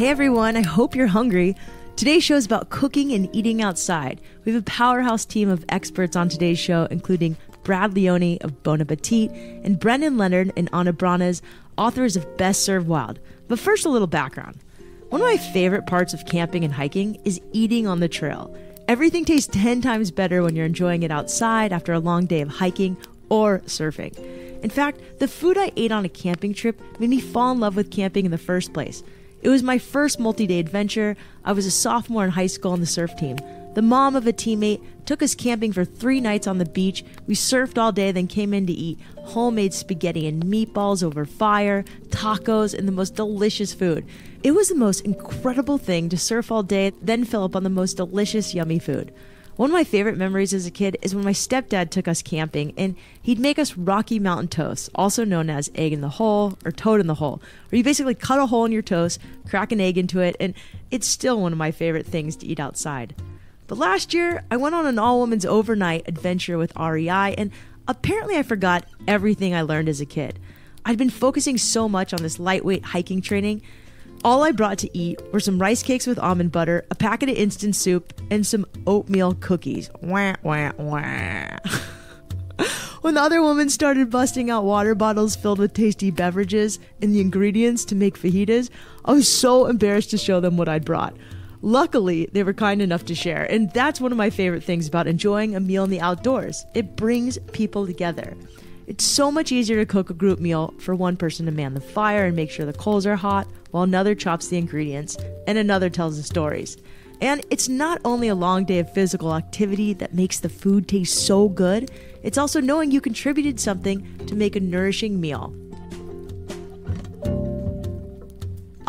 Hey everyone, I hope you're hungry. Today's show is about cooking and eating outside. We have a powerhouse team of experts on today's show, including Brad Leone of Bon Appetit and Brendan Leonard and Anna Brones, authors of Best Served Wild. But first, a little background. One of my favorite parts of camping and hiking is eating on the trail. Everything tastes 10 times better when you're enjoying it outside after a long day of hiking or surfing. In fact, the food I ate on a camping trip made me fall in love with camping in the first place. It was my first multi day adventure. I was a sophomore in high school on the surf team. The mom of a teammate took us camping for three nights on the beach. We surfed all day, then came in to eat homemade spaghetti and meatballs over fire, tacos, and the most delicious food. It was the most incredible thing to surf all day, then fill up on the most delicious, yummy food. One of my favorite memories as a kid is when my stepdad took us camping and he'd make us Rocky Mountain toast, also known as egg in the hole or toad in the hole, where you basically cut a hole in your toast, crack an egg into it, and it's still one of my favorite things to eat outside. But last year, I went on an all women's overnight adventure with REI, and apparently I forgot everything I learned as a kid. I'd been focusing so much on this lightweight hiking training all I brought to eat were some rice cakes with almond butter, a packet of instant soup, and some oatmeal cookies. Wah, wah, wah. when the other woman started busting out water bottles filled with tasty beverages and the ingredients to make fajitas, I was so embarrassed to show them what I'd brought. Luckily, they were kind enough to share, and that's one of my favorite things about enjoying a meal in the outdoors. It brings people together. It's so much easier to cook a group meal for one person to man the fire and make sure the coals are hot, while another chops the ingredients and another tells the stories. And it's not only a long day of physical activity that makes the food taste so good, it's also knowing you contributed something to make a nourishing meal.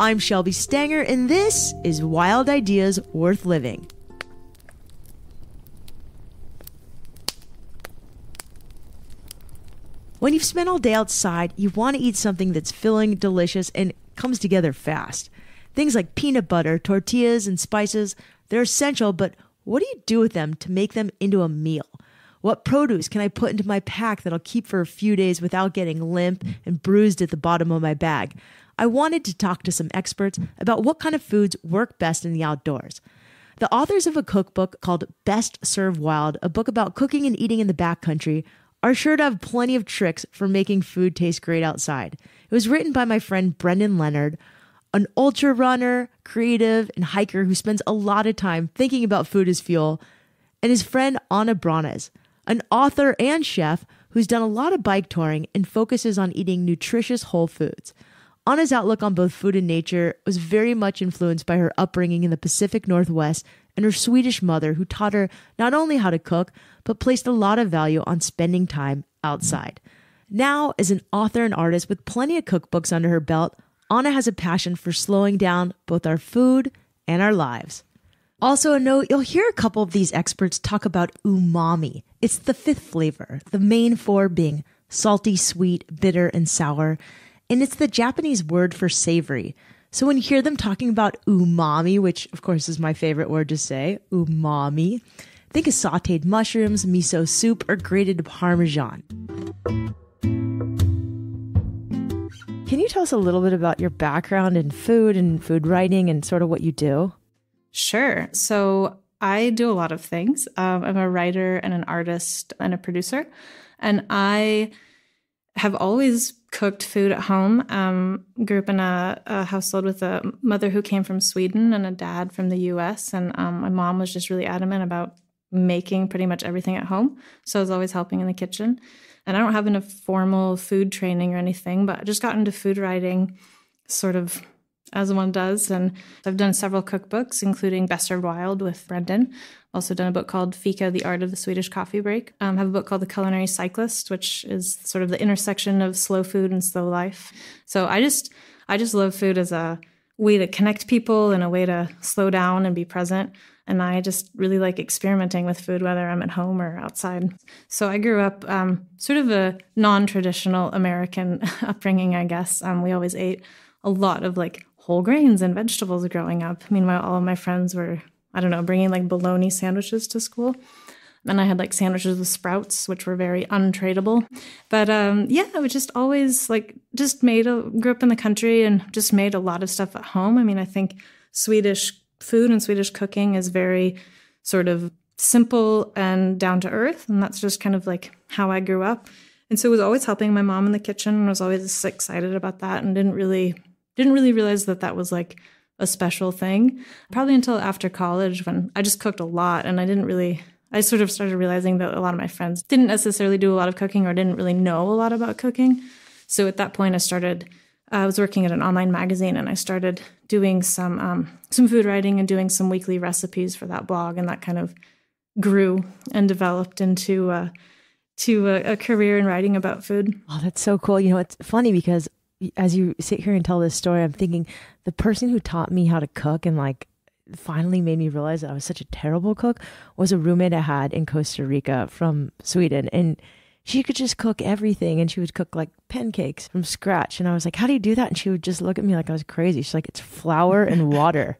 I'm Shelby Stanger, and this is Wild Ideas Worth Living. When you've spent all day outside, you want to eat something that's filling, delicious, and comes together fast. Things like peanut butter, tortillas, and spices, they're essential, but what do you do with them to make them into a meal? What produce can I put into my pack that'll keep for a few days without getting limp and bruised at the bottom of my bag? I wanted to talk to some experts about what kind of foods work best in the outdoors. The authors of a cookbook called Best Serve Wild, a book about cooking and eating in the backcountry, are sure to have plenty of tricks for making food taste great outside. It was written by my friend Brendan Leonard, an ultra runner, creative, and hiker who spends a lot of time thinking about food as fuel, and his friend Anna Brones, an author and chef who's done a lot of bike touring and focuses on eating nutritious whole foods. Anna's outlook on both food and nature was very much influenced by her upbringing in the Pacific Northwest and her Swedish mother, who taught her not only how to cook, but placed a lot of value on spending time outside. Now, as an author and artist with plenty of cookbooks under her belt, Anna has a passion for slowing down both our food and our lives. Also, a note you'll hear a couple of these experts talk about umami. It's the fifth flavor, the main four being salty, sweet, bitter, and sour. And it's the Japanese word for savory. So when you hear them talking about umami, which of course is my favorite word to say, umami, think of sauteed mushrooms, miso soup, or grated parmesan. Can you tell us a little bit about your background in food and food writing and sort of what you do? Sure. So I do a lot of things. Um, I'm a writer and an artist and a producer. And I have always cooked food at home. Um, grew up in a, a, household with a mother who came from Sweden and a dad from the US. And um, my mom was just really adamant about making pretty much everything at home. So I was always helping in the kitchen. And I don't have enough formal food training or anything, but I just got into food writing sort of as one does. And I've done several cookbooks, including Best Served Wild with Brendan. Also done a book called Fika, The Art of the Swedish Coffee Break. Um, have a book called The Culinary Cyclist, which is sort of the intersection of slow food and slow life. So I just, I just love food as a way to connect people and a way to slow down and be present. And I just really like experimenting with food, whether I'm at home or outside. So I grew up um, sort of a non traditional American upbringing, I guess. Um, we always ate a lot of like whole grains and vegetables growing up. Meanwhile, all of my friends were, I don't know, bringing like bologna sandwiches to school. And I had like sandwiches with sprouts, which were very untradeable. But um, yeah, I was just always like, just made a, grew up in the country and just made a lot of stuff at home. I mean, I think Swedish food and Swedish cooking is very sort of simple and down to earth. And that's just kind of like how I grew up. And so I was always helping my mom in the kitchen and was always excited about that and didn't really didn't really realize that that was like a special thing. Probably until after college when I just cooked a lot and I didn't really I sort of started realizing that a lot of my friends didn't necessarily do a lot of cooking or didn't really know a lot about cooking. So at that point I started I was working at an online magazine and I started doing some um, some food writing and doing some weekly recipes for that blog and that kind of grew and developed into uh, to a, a career in writing about food. Oh, that's so cool. You know, it's funny because as you sit here and tell this story, I'm thinking the person who taught me how to cook and like finally made me realize that I was such a terrible cook was a roommate I had in Costa Rica from Sweden. And she could just cook everything and she would cook like pancakes from scratch. And I was like, How do you do that? And she would just look at me like I was crazy. She's like, It's flour and water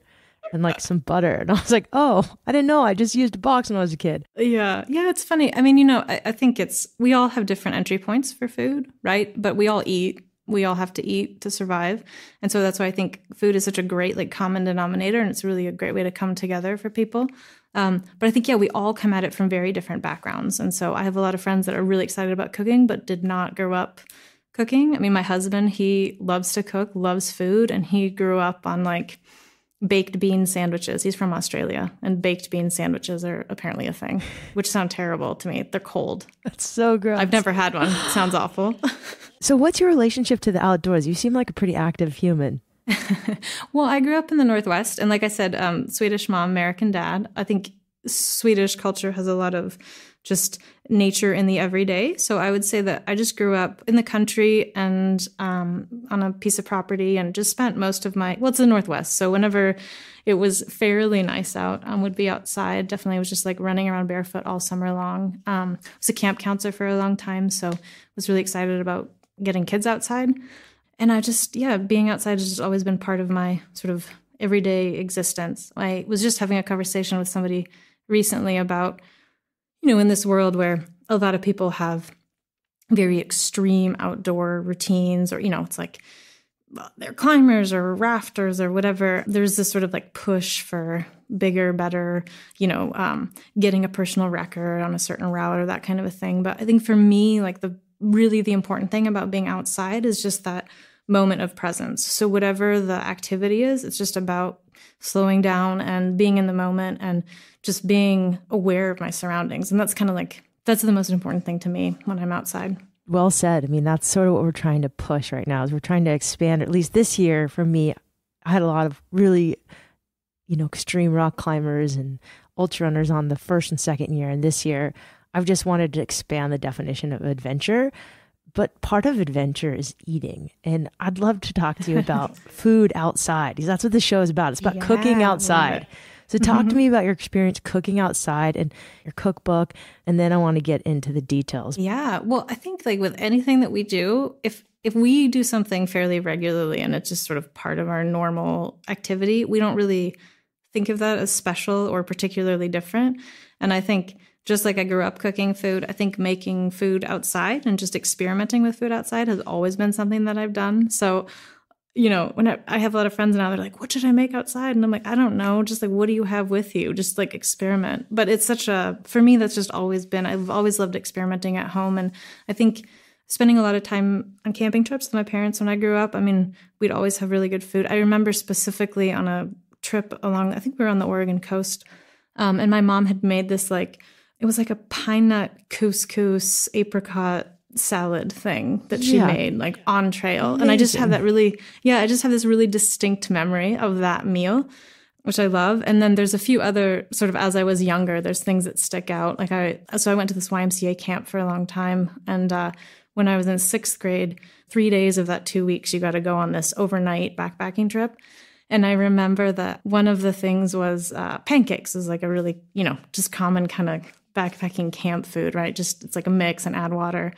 and like some butter. And I was like, oh, I didn't know. I just used a box when I was a kid. Yeah. Yeah. It's funny. I mean, you know, I, I think it's, we all have different entry points for food, right? But we all eat. We all have to eat to survive. And so that's why I think food is such a great, like, common denominator. And it's really a great way to come together for people. Um, but I think, yeah, we all come at it from very different backgrounds. And so I have a lot of friends that are really excited about cooking, but did not grow up cooking. I mean, my husband, he loves to cook, loves food, and he grew up on like, baked bean sandwiches. He's from Australia, and baked bean sandwiches are apparently a thing, which sound terrible to me. They're cold. That's so gross. I've never had one. It sounds awful. so, what's your relationship to the outdoors? You seem like a pretty active human. well, I grew up in the Northwest, and like I said, um, Swedish mom, American dad. I think Swedish culture has a lot of just nature in the everyday. So I would say that I just grew up in the country and um, on a piece of property and just spent most of my, well, it's the Northwest. So whenever it was fairly nice out, um, would be outside. Definitely was just like running around barefoot all summer long. Um, was a camp counselor for a long time. So was really excited about getting kids outside. And I just, yeah, being outside has just always been part of my sort of everyday existence. I was just having a conversation with somebody recently about you know, in this world where a lot of people have very extreme outdoor routines, or, you know, it's like they're climbers or rafters or whatever, there's this sort of like push for bigger, better, you know, um, getting a personal record on a certain route or that kind of a thing. But I think for me, like the really the important thing about being outside is just that moment of presence. So whatever the activity is, it's just about slowing down and being in the moment and just being aware of my surroundings. And that's kind of like, that's the most important thing to me when I'm outside. Well said. I mean, that's sort of what we're trying to push right now is we're trying to expand, at least this year for me, I had a lot of really, you know, extreme rock climbers and ultra runners on the first and second year. And this year, I've just wanted to expand the definition of adventure but part of adventure is eating. And I'd love to talk to you about food outside because that's what the show is about. It's about yeah, cooking outside. So talk mm-hmm. to me about your experience cooking outside and your cookbook and then I want to get into the details. Yeah. Well, I think like with anything that we do, if if we do something fairly regularly and it's just sort of part of our normal activity, we don't really think of that as special or particularly different. And I think just like I grew up cooking food, I think making food outside and just experimenting with food outside has always been something that I've done. So, you know, when I, I, have a lot of friends now, they're like, what should I make outside? And I'm like, I don't know. Just like, what do you have with you? Just like experiment. But it's such a, for me, that's just always been, I've always loved experimenting at home. And I think spending a lot of time on camping trips with my parents when I grew up, I mean, we'd always have really good food. I remember specifically on a trip along, I think we were on the Oregon coast. Um, and my mom had made this like, it was like a pine nut couscous apricot salad thing that she yeah. made like on trail. Amazing. and i just have that really yeah i just have this really distinct memory of that meal which i love. And then there's a few other sort of as i was younger there's things that stick out. Like i so i went to this ymca camp for a long time. And uh, when i was in sixth grade three days of that two weeks you got to go on this overnight backpacking trip. And I remember that one of the things was uh, pancakes is like a really, you know, just common kind of backpacking camp food, right? Just it's like a mix and add water.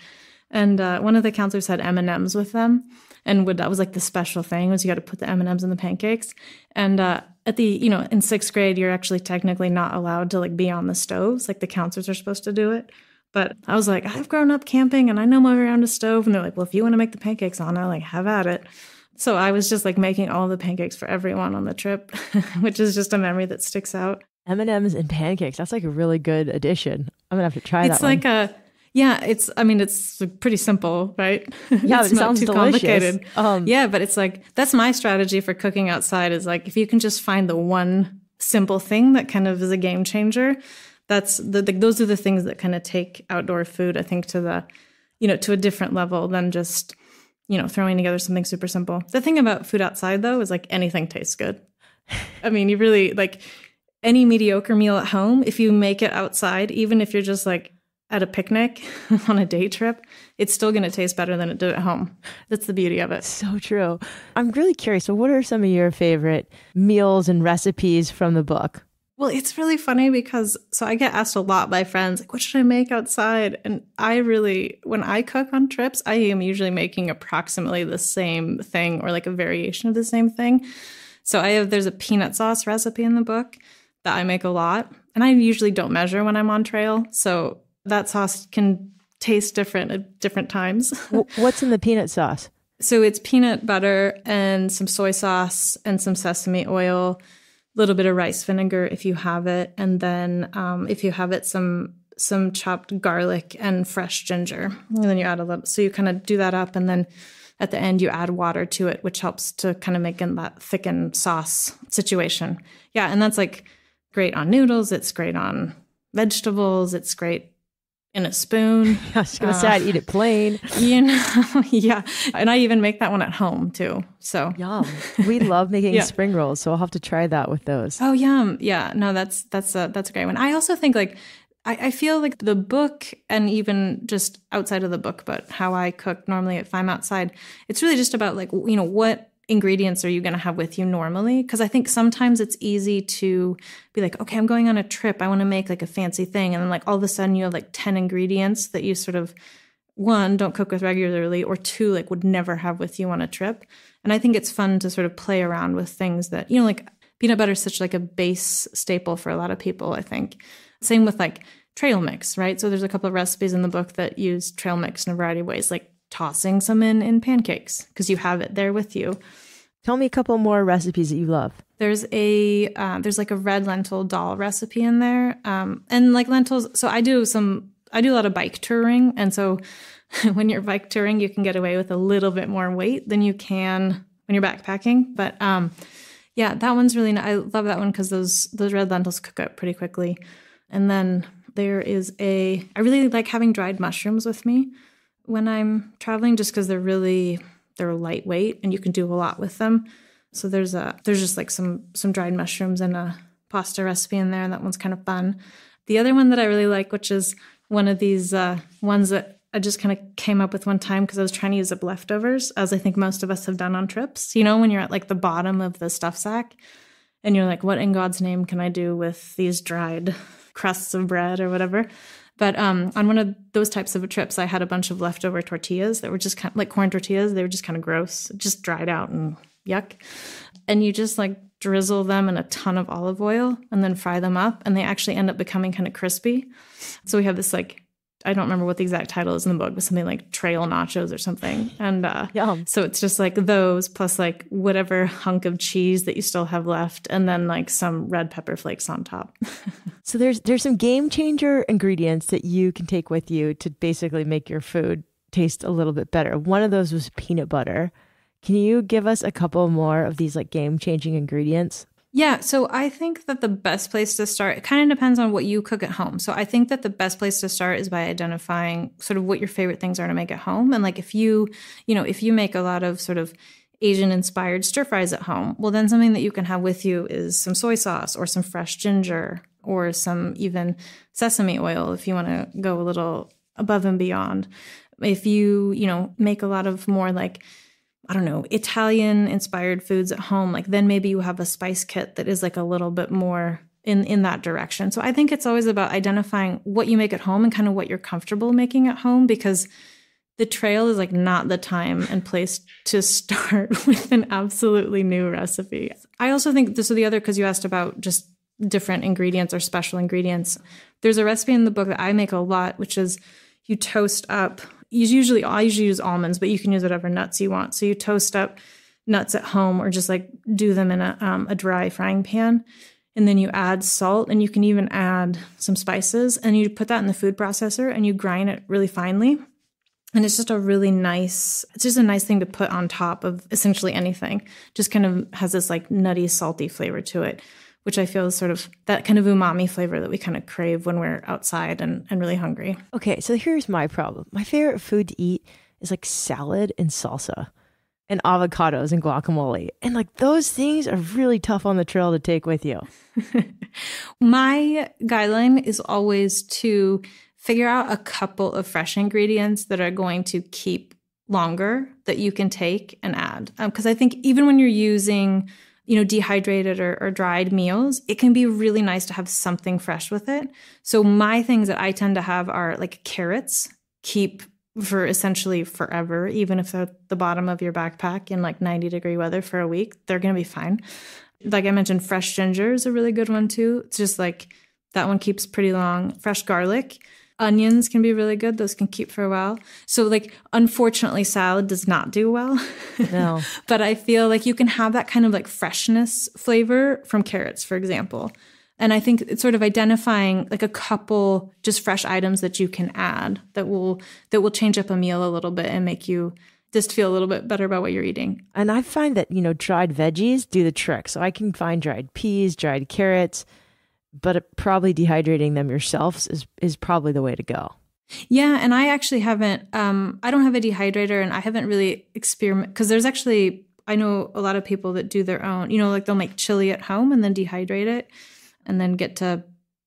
And uh, one of the counselors had M and M's with them, and would, that was like the special thing was you got to put the M and M's in the pancakes. And uh, at the, you know, in sixth grade, you're actually technically not allowed to like be on the stoves. Like the counselors are supposed to do it. But I was like, I've grown up camping and I know my way around a stove. And they're like, well, if you want to make the pancakes on it, like have at it. So I was just like making all the pancakes for everyone on the trip, which is just a memory that sticks out. M&Ms and pancakes. That's like a really good addition. I'm to have to try it's that It's like one. a yeah, it's I mean it's pretty simple, right? Yeah, it's it sounds delicious. Um, yeah, but it's like that's my strategy for cooking outside is like if you can just find the one simple thing that kind of is a game changer, that's the, the those are the things that kind of take outdoor food I think to the you know, to a different level than just you know, throwing together something super simple. The thing about food outside though is like anything tastes good. I mean, you really like any mediocre meal at home, if you make it outside, even if you're just like at a picnic on a day trip, it's still going to taste better than it did at home. That's the beauty of it. So true. I'm really curious. So, what are some of your favorite meals and recipes from the book? Well, it's really funny because so I get asked a lot by friends, like, what should I make outside? And I really, when I cook on trips, I am usually making approximately the same thing or like a variation of the same thing. So I have, there's a peanut sauce recipe in the book that I make a lot. And I usually don't measure when I'm on trail. So that sauce can taste different at different times. What's in the peanut sauce? So it's peanut butter and some soy sauce and some sesame oil a little bit of rice vinegar if you have it, and then um, if you have it, some some chopped garlic and fresh ginger. And then you add a little. So you kind of do that up, and then at the end you add water to it, which helps to kind of make in that thickened sauce situation. Yeah, and that's like great on noodles. It's great on vegetables. It's great in a spoon. I was gonna uh, say I'd eat it plain. You know, yeah. And I even make that one at home too. So yum. We love making yeah. spring rolls, so I'll have to try that with those. Oh yum. Yeah. No, that's that's a that's a great one. I also think like I, I feel like the book and even just outside of the book, but how I cook normally if I'm outside, it's really just about like, you know, what ingredients are you going to have with you normally? Because I think sometimes it's easy to be like, okay, I'm going on a trip. I want to make like a fancy thing. And then, like, all of a sudden you have like 10 ingredients that you sort of, one, don't cook with regularly, or two, like, would never have with you on a trip. And I think it's fun to sort of play around with things that, you know, like peanut butter is such like a base staple for a lot of people, I think. Same with like trail mix, right? So there's a couple of recipes in the book that use trail mix in a variety of ways, like tossing some in in pancakes because you have it there with you. Tell me a couple more recipes that you love. There's a uh, there's like a red lentil dal recipe in there, um, and like lentils. So I do some I do a lot of bike touring, and so when you're bike touring, you can get away with a little bit more weight than you can when you're backpacking. But um, yeah, that one's really nice. I love that one because those those red lentils cook up pretty quickly. And then there is a I really like having dried mushrooms with me when I'm traveling just because they're really they're lightweight and you can do a lot with them. So there's a there's just like some some dried mushrooms and a pasta recipe in there, and that one's kind of fun. The other one that I really like, which is one of these uh, ones that I just kind of came up with one time because I was trying to use up leftovers, as I think most of us have done on trips. You know, when you're at like the bottom of the stuff sack and you're like, what in God's name can I do with these dried crusts of bread or whatever? But um, on one of those types of trips, I had a bunch of leftover tortillas that were just kind of like corn tortillas. They were just kind of gross, just dried out and yuck. And you just like drizzle them in a ton of olive oil and then fry them up, and they actually end up becoming kind of crispy. So we have this like I don't remember what the exact title is in the book, but something like trail nachos or something. And uh, Yum. so it's just like those plus like whatever hunk of cheese that you still have left, and then like some red pepper flakes on top. so there's there's some game changer ingredients that you can take with you to basically make your food taste a little bit better. One of those was peanut butter. Can you give us a couple more of these like game changing ingredients? Yeah, so I think that the best place to start, it kind of depends on what you cook at home. So I think that the best place to start is by identifying sort of what your favorite things are to make at home. And like if you, you know, if you make a lot of sort of Asian inspired stir fries at home, well, then something that you can have with you is some soy sauce or some fresh ginger or some even sesame oil if you want to go a little above and beyond. If you, you know, make a lot of more like, I don't know, Italian inspired foods at home, like then maybe you have a spice kit that is like a little bit more in in that direction. So I think it's always about identifying what you make at home and kind of what you're comfortable making at home because the trail is like not the time and place to start with an absolutely new recipe. I also think this is the other because you asked about just different ingredients or special ingredients. There's a recipe in the book that I make a lot, which is you toast up. Usually I usually use almonds, but you can use whatever nuts you want. So you toast up nuts at home, or just like do them in a um, a dry frying pan, and then you add salt, and you can even add some spices, and you put that in the food processor, and you grind it really finely and it's just a really nice, it's just a nice thing to put on top of essentially anything. Just kind of has this like nutty, salty flavor to it, which I feel is sort of that kind of umami flavor that we kind of crave when we're outside and, and really hungry. Okay, so here's my problem. My favorite food to eat is like salad and salsa and avocados and guacamole. And like those things are really tough on the trail to take with you. my guideline is always to figure out a couple of fresh ingredients that are going to keep longer that you can take and add. Because um, I think even when you're using, you know, dehydrated or, or dried meals, it can be really nice to have something fresh with it. So my things that I tend to have are like carrots, keep for essentially forever, even if they're at the bottom of your backpack in like 90 degree weather for a week, they're to be fine. Like I mentioned, fresh ginger is a really good one too. It's just like that one keeps pretty long. Fresh garlic Onions can be really good. Those can keep for a while. So, like, unfortunately, salad does not do well. No. but I feel like you can have that kind of like freshness flavor from carrots, for example. And I think it's sort of identifying like a couple just fresh items that you can add that will that will change up a meal a little bit and make you just feel a little bit better about what you're eating. And I find that, you know, dried veggies do the trick. So I can find dried peas, dried carrots, but probably dehydrating them yourselves is is probably the way to go. Yeah, and I actually haven't. Um, I don't have a dehydrator, and I haven't really experiment because there's actually I know a lot of people that do their own. You know, like they'll make chili at home and then dehydrate it, and then get to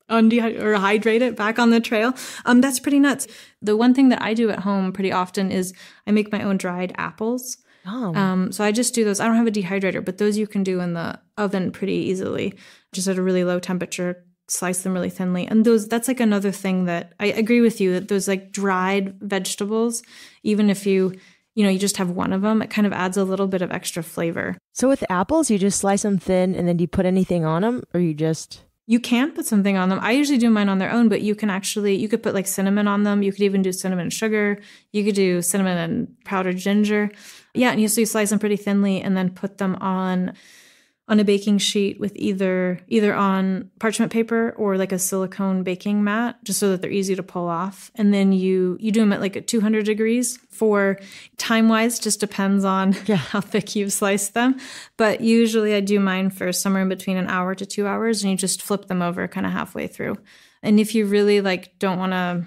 undehydrate or hydrate it back on the trail. Um, that's pretty nuts. The one thing that I do at home pretty often is I make my own dried apples. Oh. Um, so I just do those. I don't have a dehydrator, but those you can do in the oven pretty easily, just at a really low temperature. Slice them really thinly, and those that's like another thing that I agree with you that those like dried vegetables, even if you you know you just have one of them, it kind of adds a little bit of extra flavor. So with apples, you just slice them thin, and then do you put anything on them, or you just you can put something on them. I usually do mine on their own, but you can actually you could put like cinnamon on them. You could even do cinnamon sugar. You could do cinnamon and powdered ginger. Yeah, and you so you slice them pretty thinly and then put them on on a baking sheet with either either on parchment paper or like a silicone baking mat just so that they're easy to pull off. And then you you do them at like at 200 degrees for time wise just depends on yeah. how thick you've sliced them. But usually i do mine for somewhere in between an hour to two hours and you just flip them over kind of halfway through. And if you really like don't want to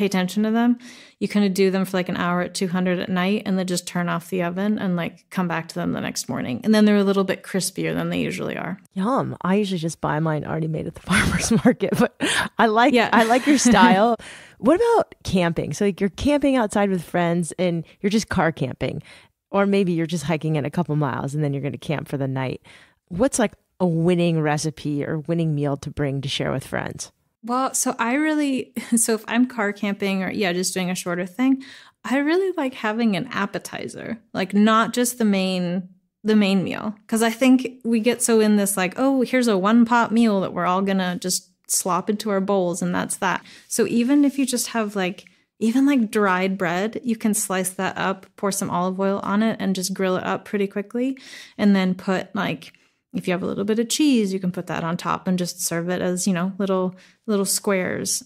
pay attention to them. You kind of do them for like an hour at 200 at night and then just turn off the oven and like come back to them the next morning. And then they're a little bit crispier than they usually are. Yum. I usually just buy mine already made at the farmer's market, but I like yeah. I like your style. what about camping? So like you're camping outside with friends and you're just car camping or maybe you're just hiking in a couple miles and then you're going to camp for the night. What's like a winning recipe or winning meal to bring to share with friends? Well, so I really, so if I'm car camping or, yeah, just doing a shorter thing, I really like having an appetizer, like not just the main the main meal. Because i think we get so in this like oh here's a one pot meal that we're all gonna just slop into our bowls and that's that. So even if you just have like even like dried bread you can slice that up pour some olive oil on it and just grill it up pretty quickly and then put like if you have a little bit of cheese, you can put that on top and just serve it as, you know, little little squares.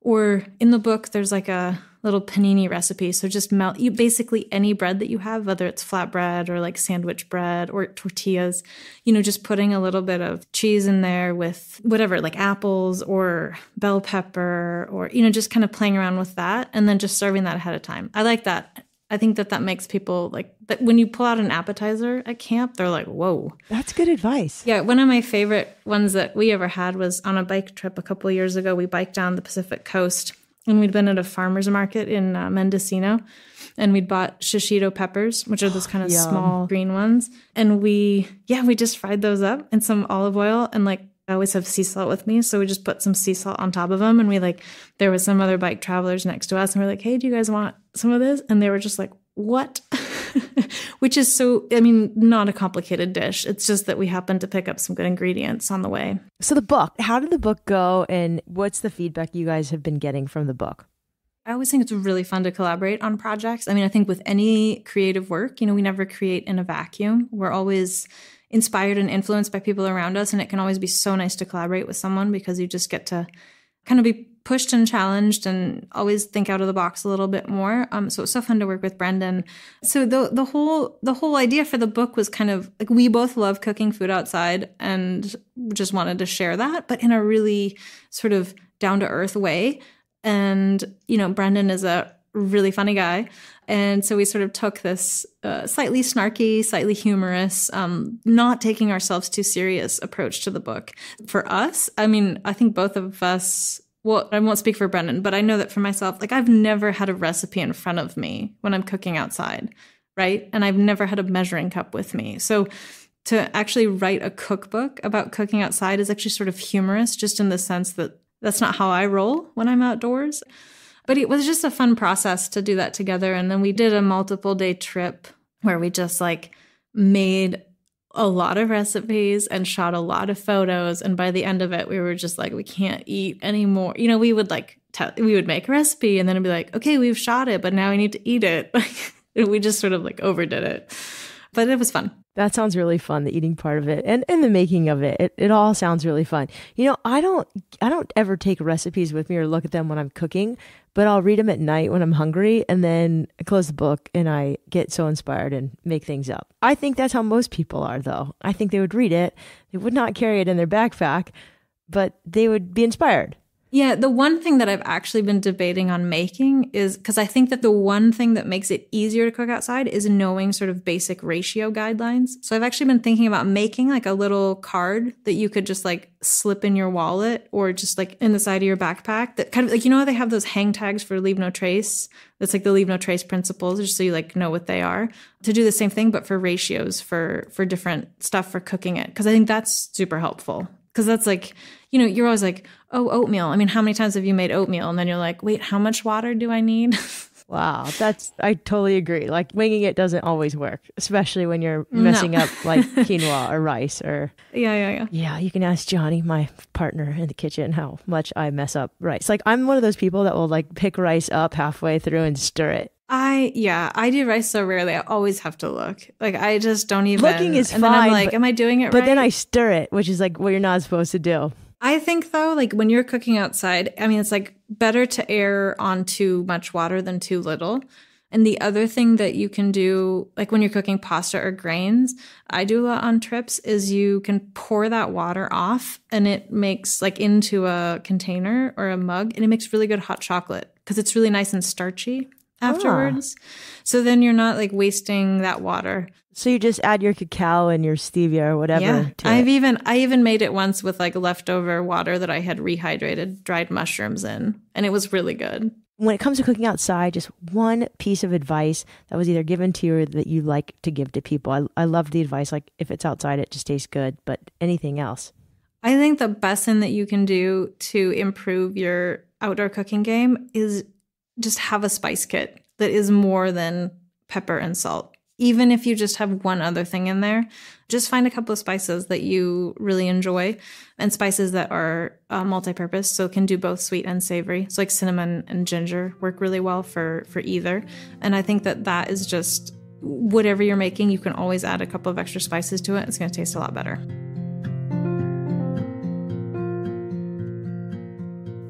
Or in the book there's like a little panini recipe. So just melt you basically any bread that you have, whether it's flatbread or like sandwich bread or tortillas, you know, just putting a little bit of cheese in there with whatever, like apples or bell pepper or, you know, just kind of playing around with that and then just serving that ahead of time. I like that. I think that that makes people like that when you pull out an appetizer at camp, they're like, "Whoa, that's good advice." Yeah, one of my favorite ones that we ever had was on a bike trip a couple years ago. We biked down the Pacific Coast, and we'd been at a farmers market in uh, Mendocino, and we'd bought shishito peppers, which are those kind of small green ones, and we yeah we just fried those up in some olive oil and like I always have sea salt with me. So we just put some sea salt on top of them. And we like, there was some other bike travelers next to us. And we're like, hey, do you guys want some of this? And they were just like, what? Which is so, I mean, not a complicated dish. It's just that we happened to pick up some good ingredients on the way. So, the book, how did the book go? And what's the feedback you guys have been getting from the book? I always think it's really fun to collaborate on projects. I mean, I think with any creative work, you know, we never create in a vacuum. We're always inspired and influenced by people around us. And it can always be so nice to collaborate with someone because you just get to kind of be pushed and challenged and always think out of the box a little bit more. Um, so it's so fun to work with Brendan. So the the whole the whole idea for the book was kind of like we both love cooking food outside and just wanted to share that, but in a really sort of down to earth way. And you know, Brendan is a really funny guy. And so we sort of took this uh, slightly snarky, slightly humorous, um, not taking ourselves too serious approach to the book. For us, I mean, I think both of us, well, I won't speak for Brendan, but I know that for myself, like I've never had a recipe in front of me when I'm cooking outside, right? And I've never had a measuring cup with me. So to actually write a cookbook about cooking outside is actually sort of humorous, just in the sense that that's not how I roll when I'm outdoors. But it was just a fun process to do that together. And then we did a multiple day trip where we just like made a lot of recipes and shot a lot of photos. And by the end of it, we were just like, we can't eat anymore. You know, we would like, tell, we would make a recipe and then it'd be like, okay, we've shot it, but now we need to eat it. we just sort of like overdid it. But it was fun. That sounds really fun, the eating part of it and, and the making of it. it. It all sounds really fun. You know, I don't I don't ever take recipes with me or look at them when I'm cooking, but I'll read them at night when I'm hungry and then I close the book and I get so inspired and make things up. I think that's how most people are though. I think they would read it, they would not carry it in their backpack, but they would be inspired. Yeah, the one thing that I've actually been debating on making is because I think that the one thing that makes it easier to cook outside is knowing sort of basic ratio guidelines. So I've actually been thinking about making like a little card that you could just like slip in your wallet or just like in the side of your backpack that kind of like, you know how they have those hang tags for leave no trace? That's like the leave no trace principles, just so you like know what they are. To do the same thing, but for ratios for for different stuff for cooking it. Cause I think that's super helpful. Cause that's like, you know, you're always like, oh, oatmeal. I mean, how many times have you made oatmeal? And then you're like, wait, how much water do I need? wow, that's I totally agree. Like winging it doesn't always work, especially when you're messing no. up like quinoa or rice or Yeah, yeah, yeah. Yeah, you can ask Johnny, my partner in the kitchen, how much I mess up rice. Like I'm one of those people that will like pick rice up halfway through and stir it. I yeah, I do rice so rarely. I always have to look. Like I just don't even looking is and fine. Then I'm like, but, am I doing it right? but right? then I stir it, which is like what you're not supposed to do. I think though, like when you're cooking outside, I mean, it's like better to err on too much water than too little. And the other thing that you can do, like when you're cooking pasta or grains, I do a lot on trips, is you can pour that water off and it makes like into a container or a mug and it makes really good hot chocolate because it's really nice and starchy afterwards. Ah. So then you're not like wasting that water. So you just add your cacao and your stevia or whatever. Yeah, I've it. even I even made it once with like leftover water that I had rehydrated dried mushrooms in, and it was really good. When it comes to cooking outside, just one piece of advice that was either given to you or that you like to give to people. I I love the advice like if it's outside, it just tastes good. But anything else? I think the best thing that you can do to improve your outdoor cooking game is just have a spice kit that is more than pepper and salt even if you just have one other thing in there, just find a couple of spices that you really enjoy and spices that are uh, multi-purpose, so can do both sweet and savory. So like cinnamon and ginger work really well for for either. And I think that that is just whatever you're making, you can always add a couple of extra spices to it. It's going to taste a lot better.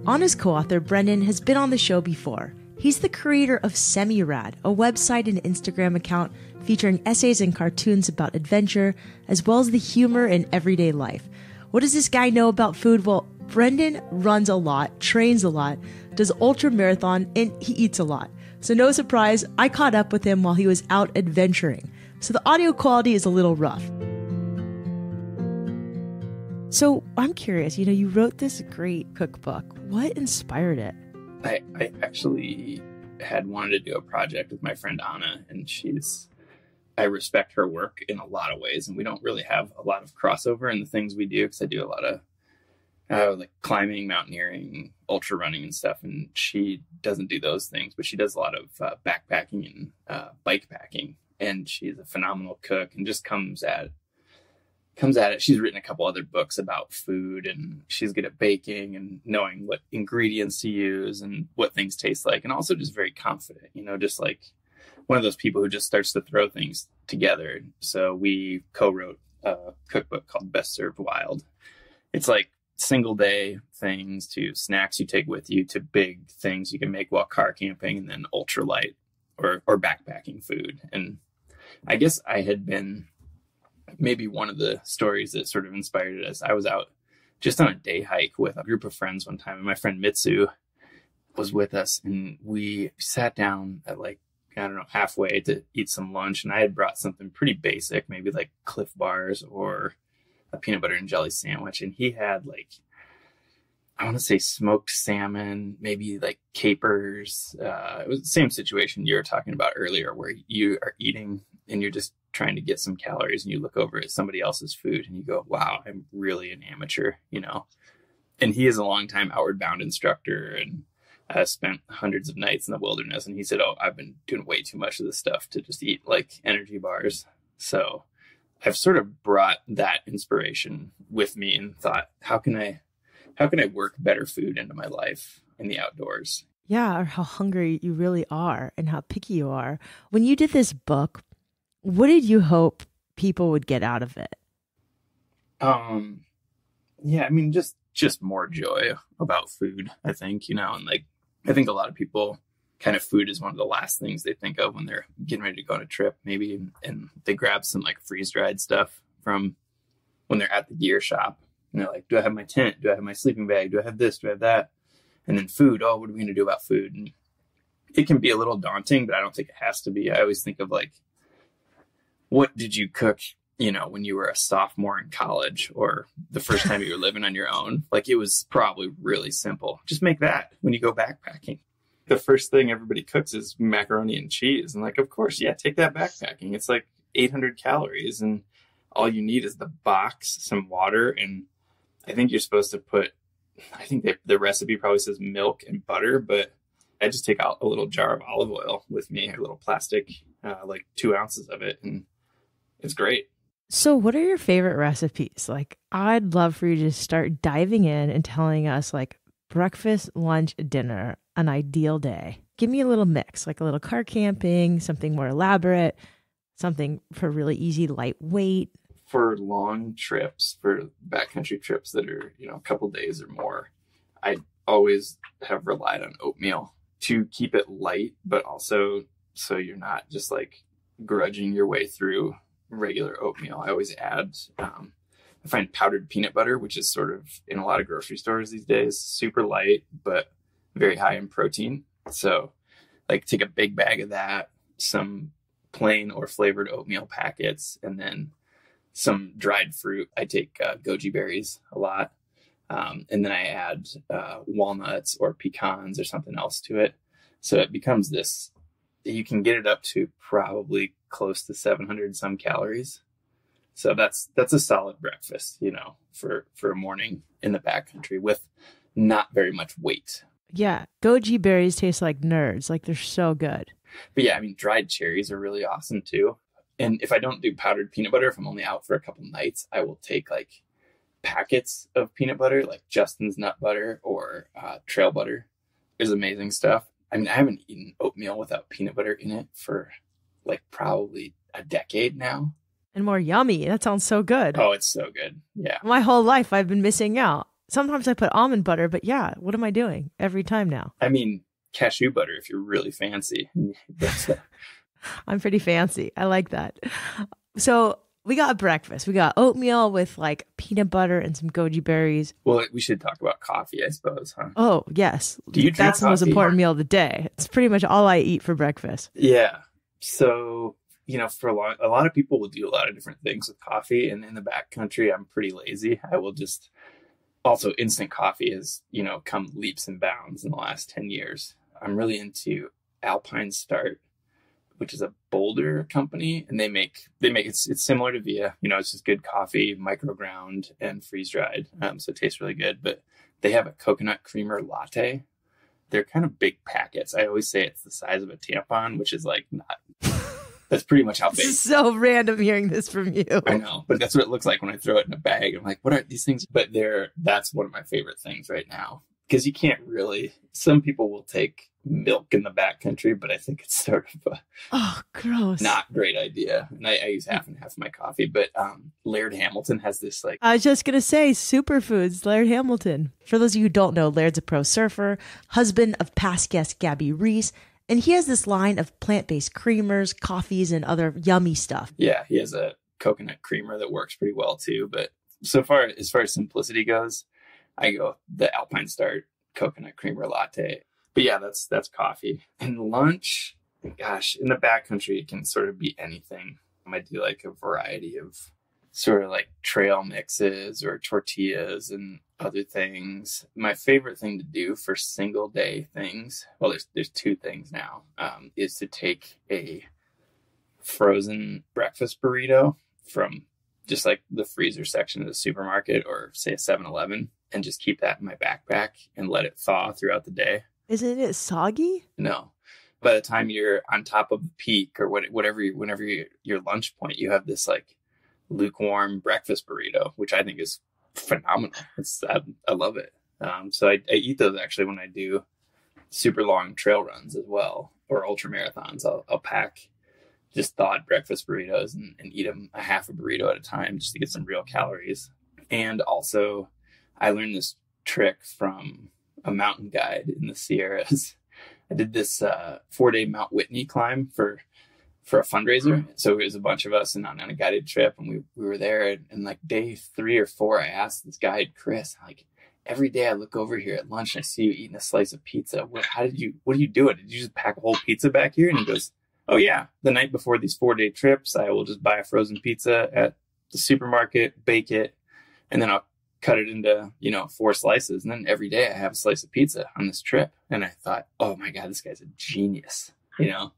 Anna's co-author Brendan has been on the show before. He's the creator of Semi-Rad, a website and Instagram account featuring essays and cartoons about adventure, as well as the humor in everyday life. What does this guy know about food? Well, Brendan runs a lot, trains a lot, does ultra marathon, and he eats a lot. So no surprise, I caught up with him while he was out adventuring. So the audio quality is a little rough. So I'm curious, you know, you wrote this great cookbook. What inspired it? I, I actually had wanted to do a project with my friend Anna, and she's I respect her work in a lot of ways, and we don't really have a lot of crossover in the things we do because I do a lot of uh, like climbing, mountaineering, ultra running, and stuff. And she doesn't do those things, but she does a lot of uh, backpacking and uh, bike packing. And she's a phenomenal cook and just comes at comes at it. She's written a couple other books about food, and she's good at baking and knowing what ingredients to use and what things taste like, and also just very confident. You know, just like one of those people who just starts to throw things together. So we co-wrote a cookbook called Best Served Wild. It's like single day things to snacks you take with you to big things you can make while car camping and then ultralight or or backpacking food. And I guess I had been maybe one of the stories that sort of inspired us. I was out just on a day hike with a group of friends one time and my friend Mitsu was with us and we sat down at like I don't know, halfway to eat some lunch. And I had brought something pretty basic, maybe like Clif Bars or a peanut butter and jelly sandwich. And he had like, I want to say smoked salmon, maybe like capers. Uh, it was the same situation you were talking about earlier, where you are eating and you're just trying to get some calories and you look over at somebody else's food and you go, wow, I'm really an amateur, you know? And he is a longtime outward bound instructor and uh, spent hundreds of nights in the wilderness. And he said, oh, I've been doing way too much of this stuff to just eat like energy bars. So I've sort of brought that inspiration with me and thought, how can I, how can I work better food into my life in the outdoors? Yeah, or how hungry you really are and how picky you are. When you did this book, what did you hope people would get out of it? Um, yeah, I mean, just just more joy about food. I think you know, and like I think a lot of people kind of food is one of the last things they think of when they're getting ready to go on a trip, maybe, and, and they grab some like freeze dried stuff from when they're at the gear shop. And they're like, "Do I have my tent? Do I have my sleeping bag? Do I have this? Do I have that?" And then food. Oh, what are we going to do about food? And it can be a little daunting, but I don't think it has to be. I always think of like what did you cook you know when you were a sophomore in college or the first time you were living on your own? Like it was probably really simple. Just make that when you go backpacking. The first thing everybody cooks is macaroni and cheese. And like of course yeah take that backpacking. It's like 800 calories and all you need is the box some water and i think you're supposed to put i think they, the recipe probably says milk and butter but i just take out a little jar of olive oil with me a little plastic uh, like two ounces of it and it's great. So, what are your favorite recipes? Like, I'd love for you to start diving in and telling us, like, breakfast, lunch, dinner, an ideal day. Give me a little mix, like a little car camping, something more elaborate, something for really easy, lightweight. For long trips, for backcountry trips that are, you know, a couple days or more, I always have relied on oatmeal to keep it light, but also so you're not just like grudging your way through regular oatmeal. I always add, um, I find powdered peanut butter, which is sort of in a lot of grocery stores these days, super light, but very high in protein. So, like, take a big bag of that, some plain or flavored oatmeal packets, and then some dried fruit. I take uh, goji berries a lot. Um, and then I add uh, walnuts or pecans or something else to it. So it becomes this, you can get it up to probably close to 700 some calories. So that's that's a solid breakfast, you know, for for a morning in the backcountry with not very much weight. Yeah, goji berries taste like nerds, like they're so good. But yeah, I mean, dried cherries are really awesome too. And if I don't do powdered peanut butter, if I'm only out for a couple nights, I will take like packets of peanut butter, like Justin's nut butter or uh, trail butter. Is amazing stuff. I mean, I haven't eaten oatmeal without peanut butter in it for like probably a decade now. And more yummy. That sounds so good. Oh, it's so good. Yeah. My whole life I've been missing out. Sometimes I put almond butter, but yeah, what am I doing every time now? I mean, cashew butter if you're really fancy. I'm pretty fancy. I like that. So we got breakfast. We got oatmeal with like peanut butter and some goji berries. Well, we should talk about coffee, I suppose, huh? Oh, yes. Do you That's the most important meal of the day. It's pretty much all I eat for breakfast. Yeah. So, you know, for a lot, a lot of people will do a lot of different things with coffee. And in the backcountry, I'm pretty lazy. I will just, also, instant coffee has, you know, come leaps and bounds in the last 10 years. I'm really into Alpine Start, which is a Boulder company, and they make they make it's it's similar to Via. You know, it's just good coffee, micro ground and freeze dried, um, so it tastes really good. But they have a coconut creamer latte. They're kind of big packets. I always say it's the size of a tampon, which is like not. That's pretty much how big. This so random hearing this from you. I know, but that's what it looks like when I throw it in a bag. I'm like, what are these things? But they're that's one of my favorite things right now because you can't really. Some people will take milk in the backcountry, but I think it's sort of a Oh, gross. not great idea. And I, I use half and half of my coffee. But um, Laird Hamilton has this like I was just gonna say superfoods, Laird Hamilton. For those of you who don't know, Laird's a pro surfer, husband of past guest Gabby Reece, and he has this line of plant-based creamers, coffees, and other yummy stuff. yeah, he has a coconut creamer that works pretty well too. But so far as far as simplicity goes, I go the Alpine Start coconut creamer latte. But yeah, that's that's coffee. And lunch, gosh, in the backcountry it can sort of be anything. I might do like a variety of sort of like trail mixes or tortillas and other things. My favorite thing to do for single day things, well, there's there's two things now, um, is to take a frozen breakfast burrito from just like the freezer section of the supermarket or say a 7-Eleven and just keep that in my backpack and let it thaw throughout the day. Isn't it soggy? No. By the time you're on top of the peak or what, whatever, you, whenever you, your lunch point, you have this like lukewarm breakfast burrito, which I think is phenomenal. It's I, I love it. Um, so I, I eat those actually when I do super long trail runs as well or ultra marathons. I'll, I'll pack just thawed breakfast burritos and, and eat them a half a burrito at a time just to get some real calories. And also, I learned this trick from a mountain guide in the Sierras. I did this uh, four day Mount Whitney climb for for a fundraiser. So it was a bunch of us and on, on a guided trip, and we we were there. And, and like day three or four, I asked this guide Chris, like every day I look over here at lunch and I see you eating a slice of pizza. What, how did you? What are you doing? Did you just pack a whole pizza back here? And he goes, Oh yeah, the night before these four day trips, I will just buy a frozen pizza at the supermarket, bake it, and then I'll cut it into you know four slices and then every day i have a slice of pizza on this trip and i thought oh my god this guy's a genius you know?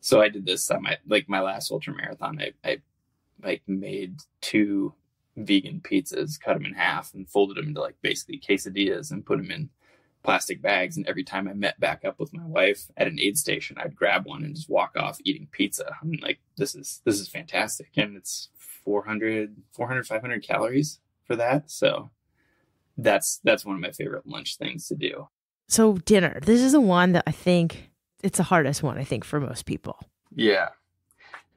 So i did this on my like my last ultra marathon i i like made two vegan pizzas cut them in half and folded them into like basically quesadillas and put them in plastic bags and every time i met back up with my wife at an aid station i'd grab one and just walk off eating pizza. I'm like this is this is fantastic and it's 400 400 500 calories for that. So that's that's one of my favorite lunch things to do. So dinner. This is the one that I think it's the hardest one. I think for most people. Yeah,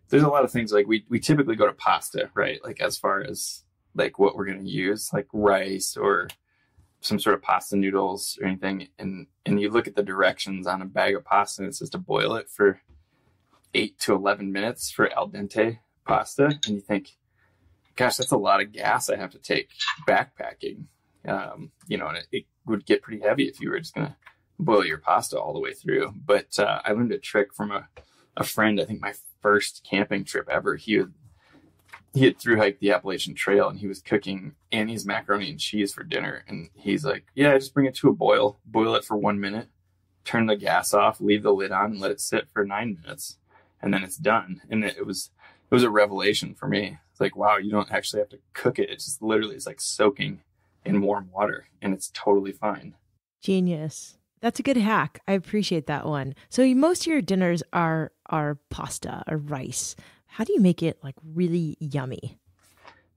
there's a lot of things like we we typically go to pasta, right? Like as far as like what we're gonna use, like rice or some sort of pasta noodles or anything, and and you look at the directions on a bag of pasta, and it says to boil it for eight to eleven minutes for al dente pasta, and you think, gosh, that's a lot of gas I have to take backpacking. Um, you know, and it, it, would get pretty heavy if you were just gonna boil your pasta all the way through. But uh, I learned a trick from a, a friend. I think my first camping trip ever. He had he had through hiked the Appalachian Trail and he was cooking Annie's macaroni and cheese for dinner. And he's like, "Yeah, just bring it to a boil, boil it for one minute, turn the gas off, leave the lid on, and let it sit for nine minutes, and then it's done." And it was it was a revelation for me. It's like, wow, you don't actually have to cook it. It's just literally it's like soaking in warm water and it's totally fine. Genius. That's a good hack. I appreciate that one. So most of your dinners are are pasta or rice. How do you make it like really yummy?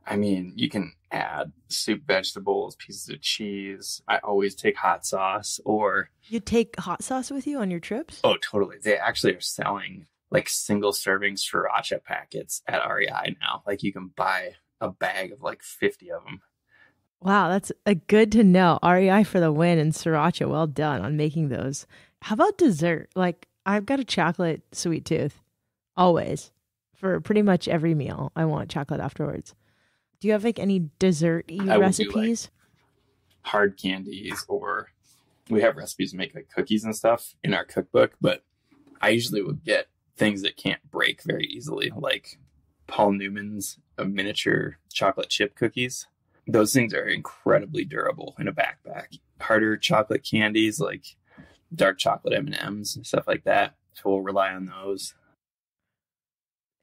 I mean, you can add soup vegetables, pieces of cheese. I always take hot sauce or You take hot sauce with you on your trips? Oh, totally. They actually are selling like single serving sriracha packets at REI now. Like you can buy a bag of like 50 of them. Wow, that's a good to know. REI for the win and sriracha. Well done on making those. How about dessert? Like I've got a chocolate sweet tooth always for pretty much every meal. I want chocolate afterwards. Do you have like any dessert recipes? Like hard candies or we have recipes to make like cookies and stuff in our cookbook, but I usually would get things that can't break very easily, like Paul Newman's miniature chocolate chip cookies. Those things are incredibly durable in a backpack. Harder chocolate candies like dark chocolate M and M's and stuff like that. So we'll rely on those.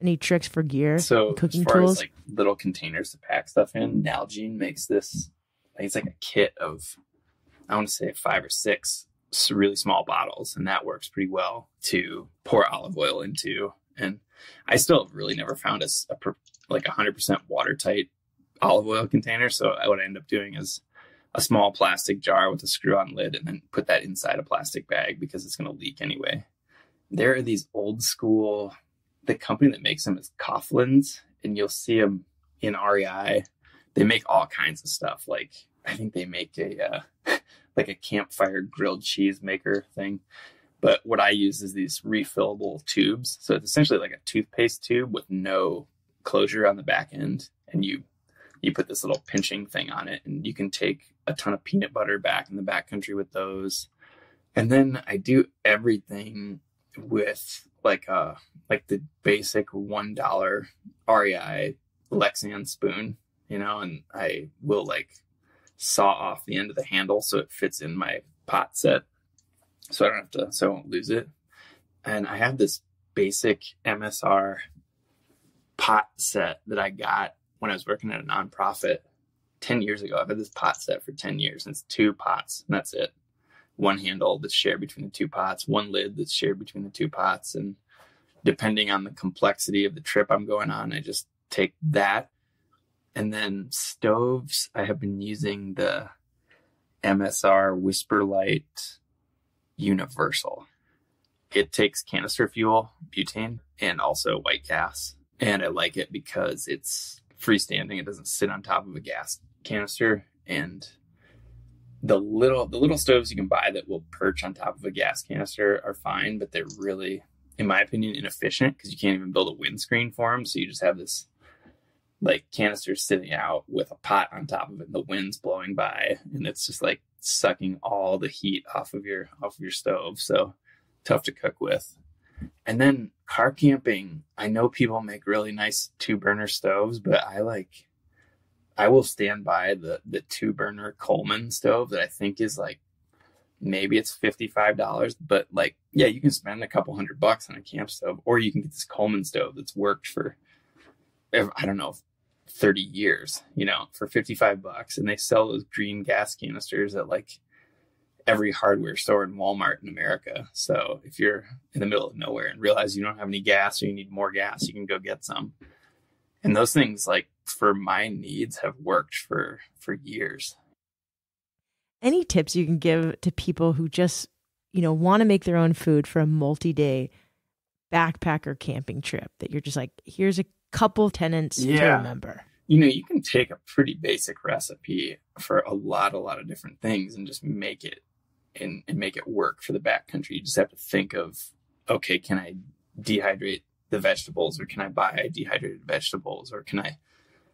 Any tricks for gear? So cooking as far tools? as like little containers to pack stuff in, Nalgene makes this. I think it's like a kit of, I want to say five or six really small bottles, and that works pretty well to pour olive oil into. And I still really never found a per- like a hundred percent watertight olive oil container. So uh, what I end up doing is a small plastic jar with a screw-on lid, and then put that inside a plastic bag because it's going to leak anyway. There are these old school the company that makes them is Coghlan's, and you'll see them in REI. They make all kinds of stuff. Like I think they make a uh, like a campfire grilled cheese maker thing. But what I use is these refillable tubes. So it's essentially like a toothpaste tube with no closure on the back end, and you you put this little pinching thing on it, and you can take a ton of peanut butter back in the backcountry with those. And then I do everything with like uh like the basic one dollar REI Lexan spoon, you know, and I will like saw off the end of the handle so it fits in my pot set, so I don't have to, so I won't lose it. And I have this basic MSR pot set that I got when I was working at a nonprofit ten years ago. I've had this pot set for ten years, and it's two pots, and that's it one handle that's shared between the two pots, one lid that's shared between the two pots. And depending on the complexity of the trip I'm going on, I just take that. And then stoves, I have been using the MSR WhisperLite Universal. It takes canister fuel, butane, and also white gas. And I like it because it's freestanding. It doesn't sit on top of a gas canister. And the little the little stoves you can buy that will perch on top of a gas canister are fine, but they're really, in my opinion, inefficient because you can't even build a windscreen for them. So you just have this like canisters sitting out with a pot on top of it, and the wind's blowing by, and it's just like sucking all the heat off of your off of your stove. So tough to cook with. And then car camping, I know people make really nice two burner stoves, but I like I will stand by the the two burner Coleman stove that I think is like maybe it's fifty five dollars, but like yeah, you can spend a couple hundred bucks on a camp stove, or you can get this Coleman stove that's worked for I don't know thirty years, you know, for fifty five bucks, and they sell those green gas canisters at like every hardware store in Walmart in America. So if you're in the middle of nowhere and realize you don't have any gas or you need more gas, you can go get some. And those things like for my needs have worked for for years. Any tips you can give to people who just, you know, want to make their own food for a multi-day backpacker camping trip that you're just like, here's a couple tenants to Yeah. remember. You know, you can take a pretty basic recipe for a lot, a lot of different things and just make it and, and make it work for the backcountry. You just have to think of, okay, can I dehydrate the vegetables or can I buy dehydrated vegetables or can I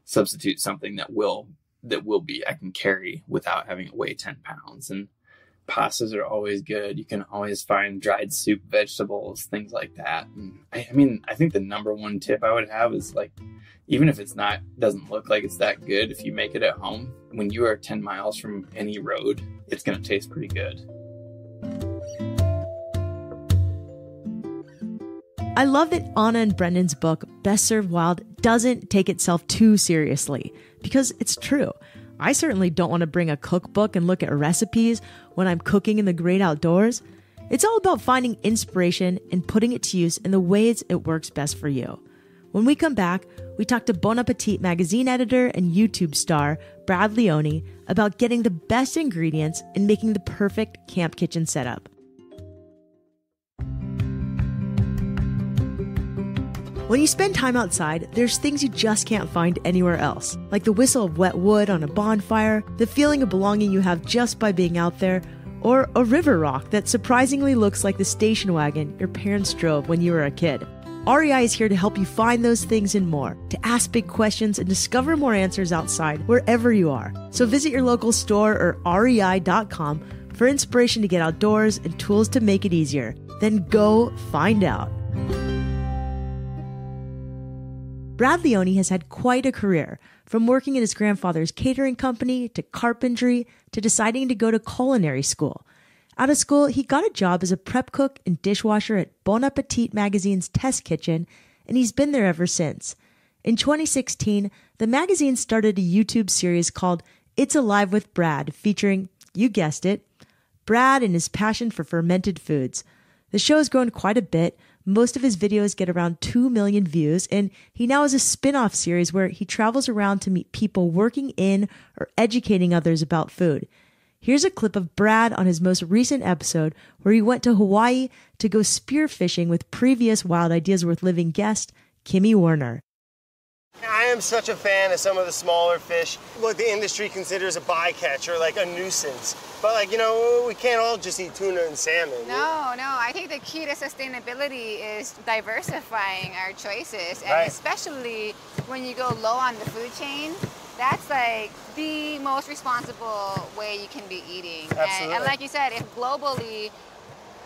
substitute something that will that will be I can carry without having to weigh 10 pounds and pastas are always good. You can always find dried soup vegetables, things like that. And I, I mean, I think the number one tip I would have is like even if it's not doesn't look like it's that good, if you make it at home, when you are 10 miles from any road, it's going to taste pretty good. I love that Anna and Brendan's book, Best Served Wild, doesn't take itself too seriously because it's true. I certainly don't want to bring a cookbook and look at recipes when I'm cooking in the great outdoors. It's all about finding inspiration and putting it to use in the ways it works best for you. When we come back, we talk to Bon Appetit magazine editor and YouTube star Brad Leone about getting the best ingredients and making the perfect camp kitchen setup. When you spend time outside, there's things you just can't find anywhere else, like the whistle of wet wood on a bonfire, the feeling of belonging you have just by being out there, or a river rock that surprisingly looks like the station wagon your parents drove when you were a kid. REI is here to help you find those things and more, to ask big questions and discover more answers outside wherever you are. So visit your local store or rei.com for inspiration to get outdoors and tools to make it easier. Then go find out. Brad Leone has had quite a career, from working at his grandfather's catering company to carpentry to deciding to go to culinary school. Out of school, he got a job as a prep cook and dishwasher at Bon Appetit magazine's test kitchen and he's been there ever since. In 2016, the magazine started a YouTube series called It's Alive with Brad, featuring, you guessed it, Brad and his passion for fermented foods. The show has grown quite a bit. Most of his videos get around 2 million views, and he now has a spin off series where he travels around to meet people working in or educating others about food. Here's a clip of Brad on his most recent episode where he went to Hawaii to go spearfishing with previous Wild Ideas Worth Living guest, Kimi Werner. I am such a fan of some of the smaller fish, what the industry considers a bycatch or like a nuisance. But like, you know, we can't all just eat tuna and salmon. No, no. I think the key to sustainability is diversifying our choices. And Right. especially when you go low on the food chain, that's like the most responsible way you can be eating. And, Absolutely. and like you said, if globally,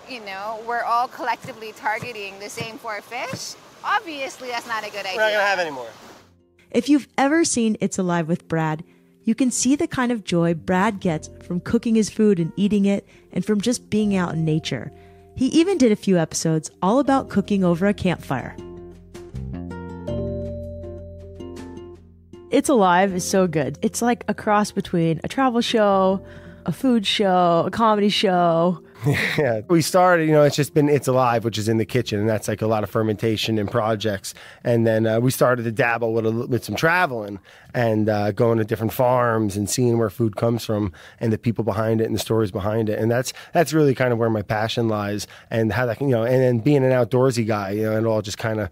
you know, we're all collectively targeting the same four fish, obviously that's not a good idea. We're not gonna have any more. If you've ever seen It's Alive with Brad, you can see the kind of joy Brad gets from cooking his food and eating it, and from just being out in nature. He even did a few episodes all about cooking over a campfire. It's Alive is so good. It's like a cross between a travel show, a food show, a comedy show. Yeah, we started. You know, it's just been it's alive, which is in the kitchen, and that's like a lot of fermentation and projects. And then uh, we started to dabble with a, with some traveling and uh, going to different farms and seeing where food comes from and the people behind it and the stories behind it. And that's that's really kind of where my passion lies and how that can you know. And then being an outdoorsy guy, you know, it all just kind of.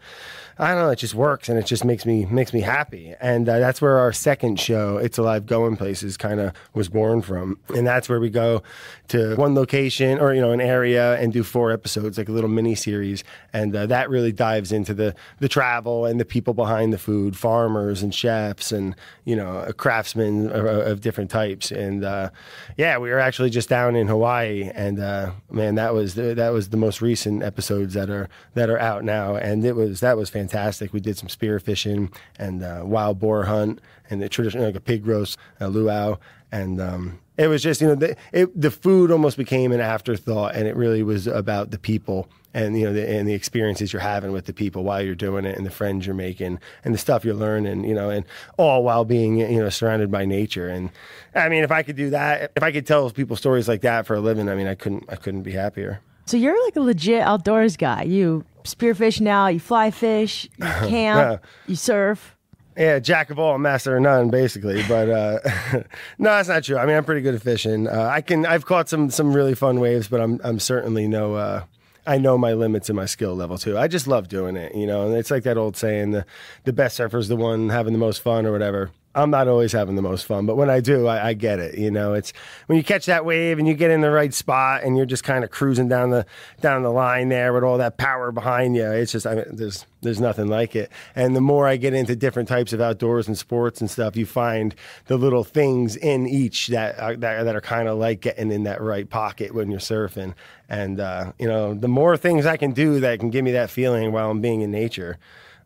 I don't know. It just works, and it just makes me makes me happy, and uh, that's where our second show, "It's Alive Going Places," kind of was born from, and that's where we go to one location or you know an area and do four episodes, like a little mini series, and uh, that really dives into the the travel and the people behind the food, farmers and chefs, and you know craftsmen of, of different types, and uh, yeah, we were actually just down in Hawaii, and uh, man, that was the, that was the most recent episodes that are that are out now, and it was that was fantastic. We did some spear fishing and uh, wild boar hunt and the traditional like a pig roast, a luau, and um, it was just you know the it, the food almost became an afterthought, and it really was about the people and you know the, and the experiences you're having with the people while you're doing it, and the friends you're making, and the stuff you're learning, you know, and all while being you know surrounded by nature. And I mean, if I could do that, if I could tell people stories like that for a living, I mean, I couldn't I couldn't be happier. So you're like a legit outdoors guy. You spearfish now, you fly fish, you camp, you surf. Yeah, jack of all, master of none, basically. But uh, no, that's not true. I mean, I'm pretty good at fishing. Uh, I can. I've caught some some really fun waves, but I'm I'm certainly no. Uh, I know my limits and my skill level too. I just love doing it, you know. And it's like that old saying: the the best surfer's the one having the most fun, or whatever. I'm not always having the most fun, but when I do, I, I get it. You know, it's when you catch that wave and you get in the right spot and you're just kind of cruising down the down the line there with all that power behind you. It's just, I mean, there's there's nothing like it. And the more I get into different types of outdoors and sports and stuff, you find the little things in each that are, that, that are kind of like getting in that right pocket when you're surfing. And uh, you know, the more things I can do that can give me that feeling while I'm being in nature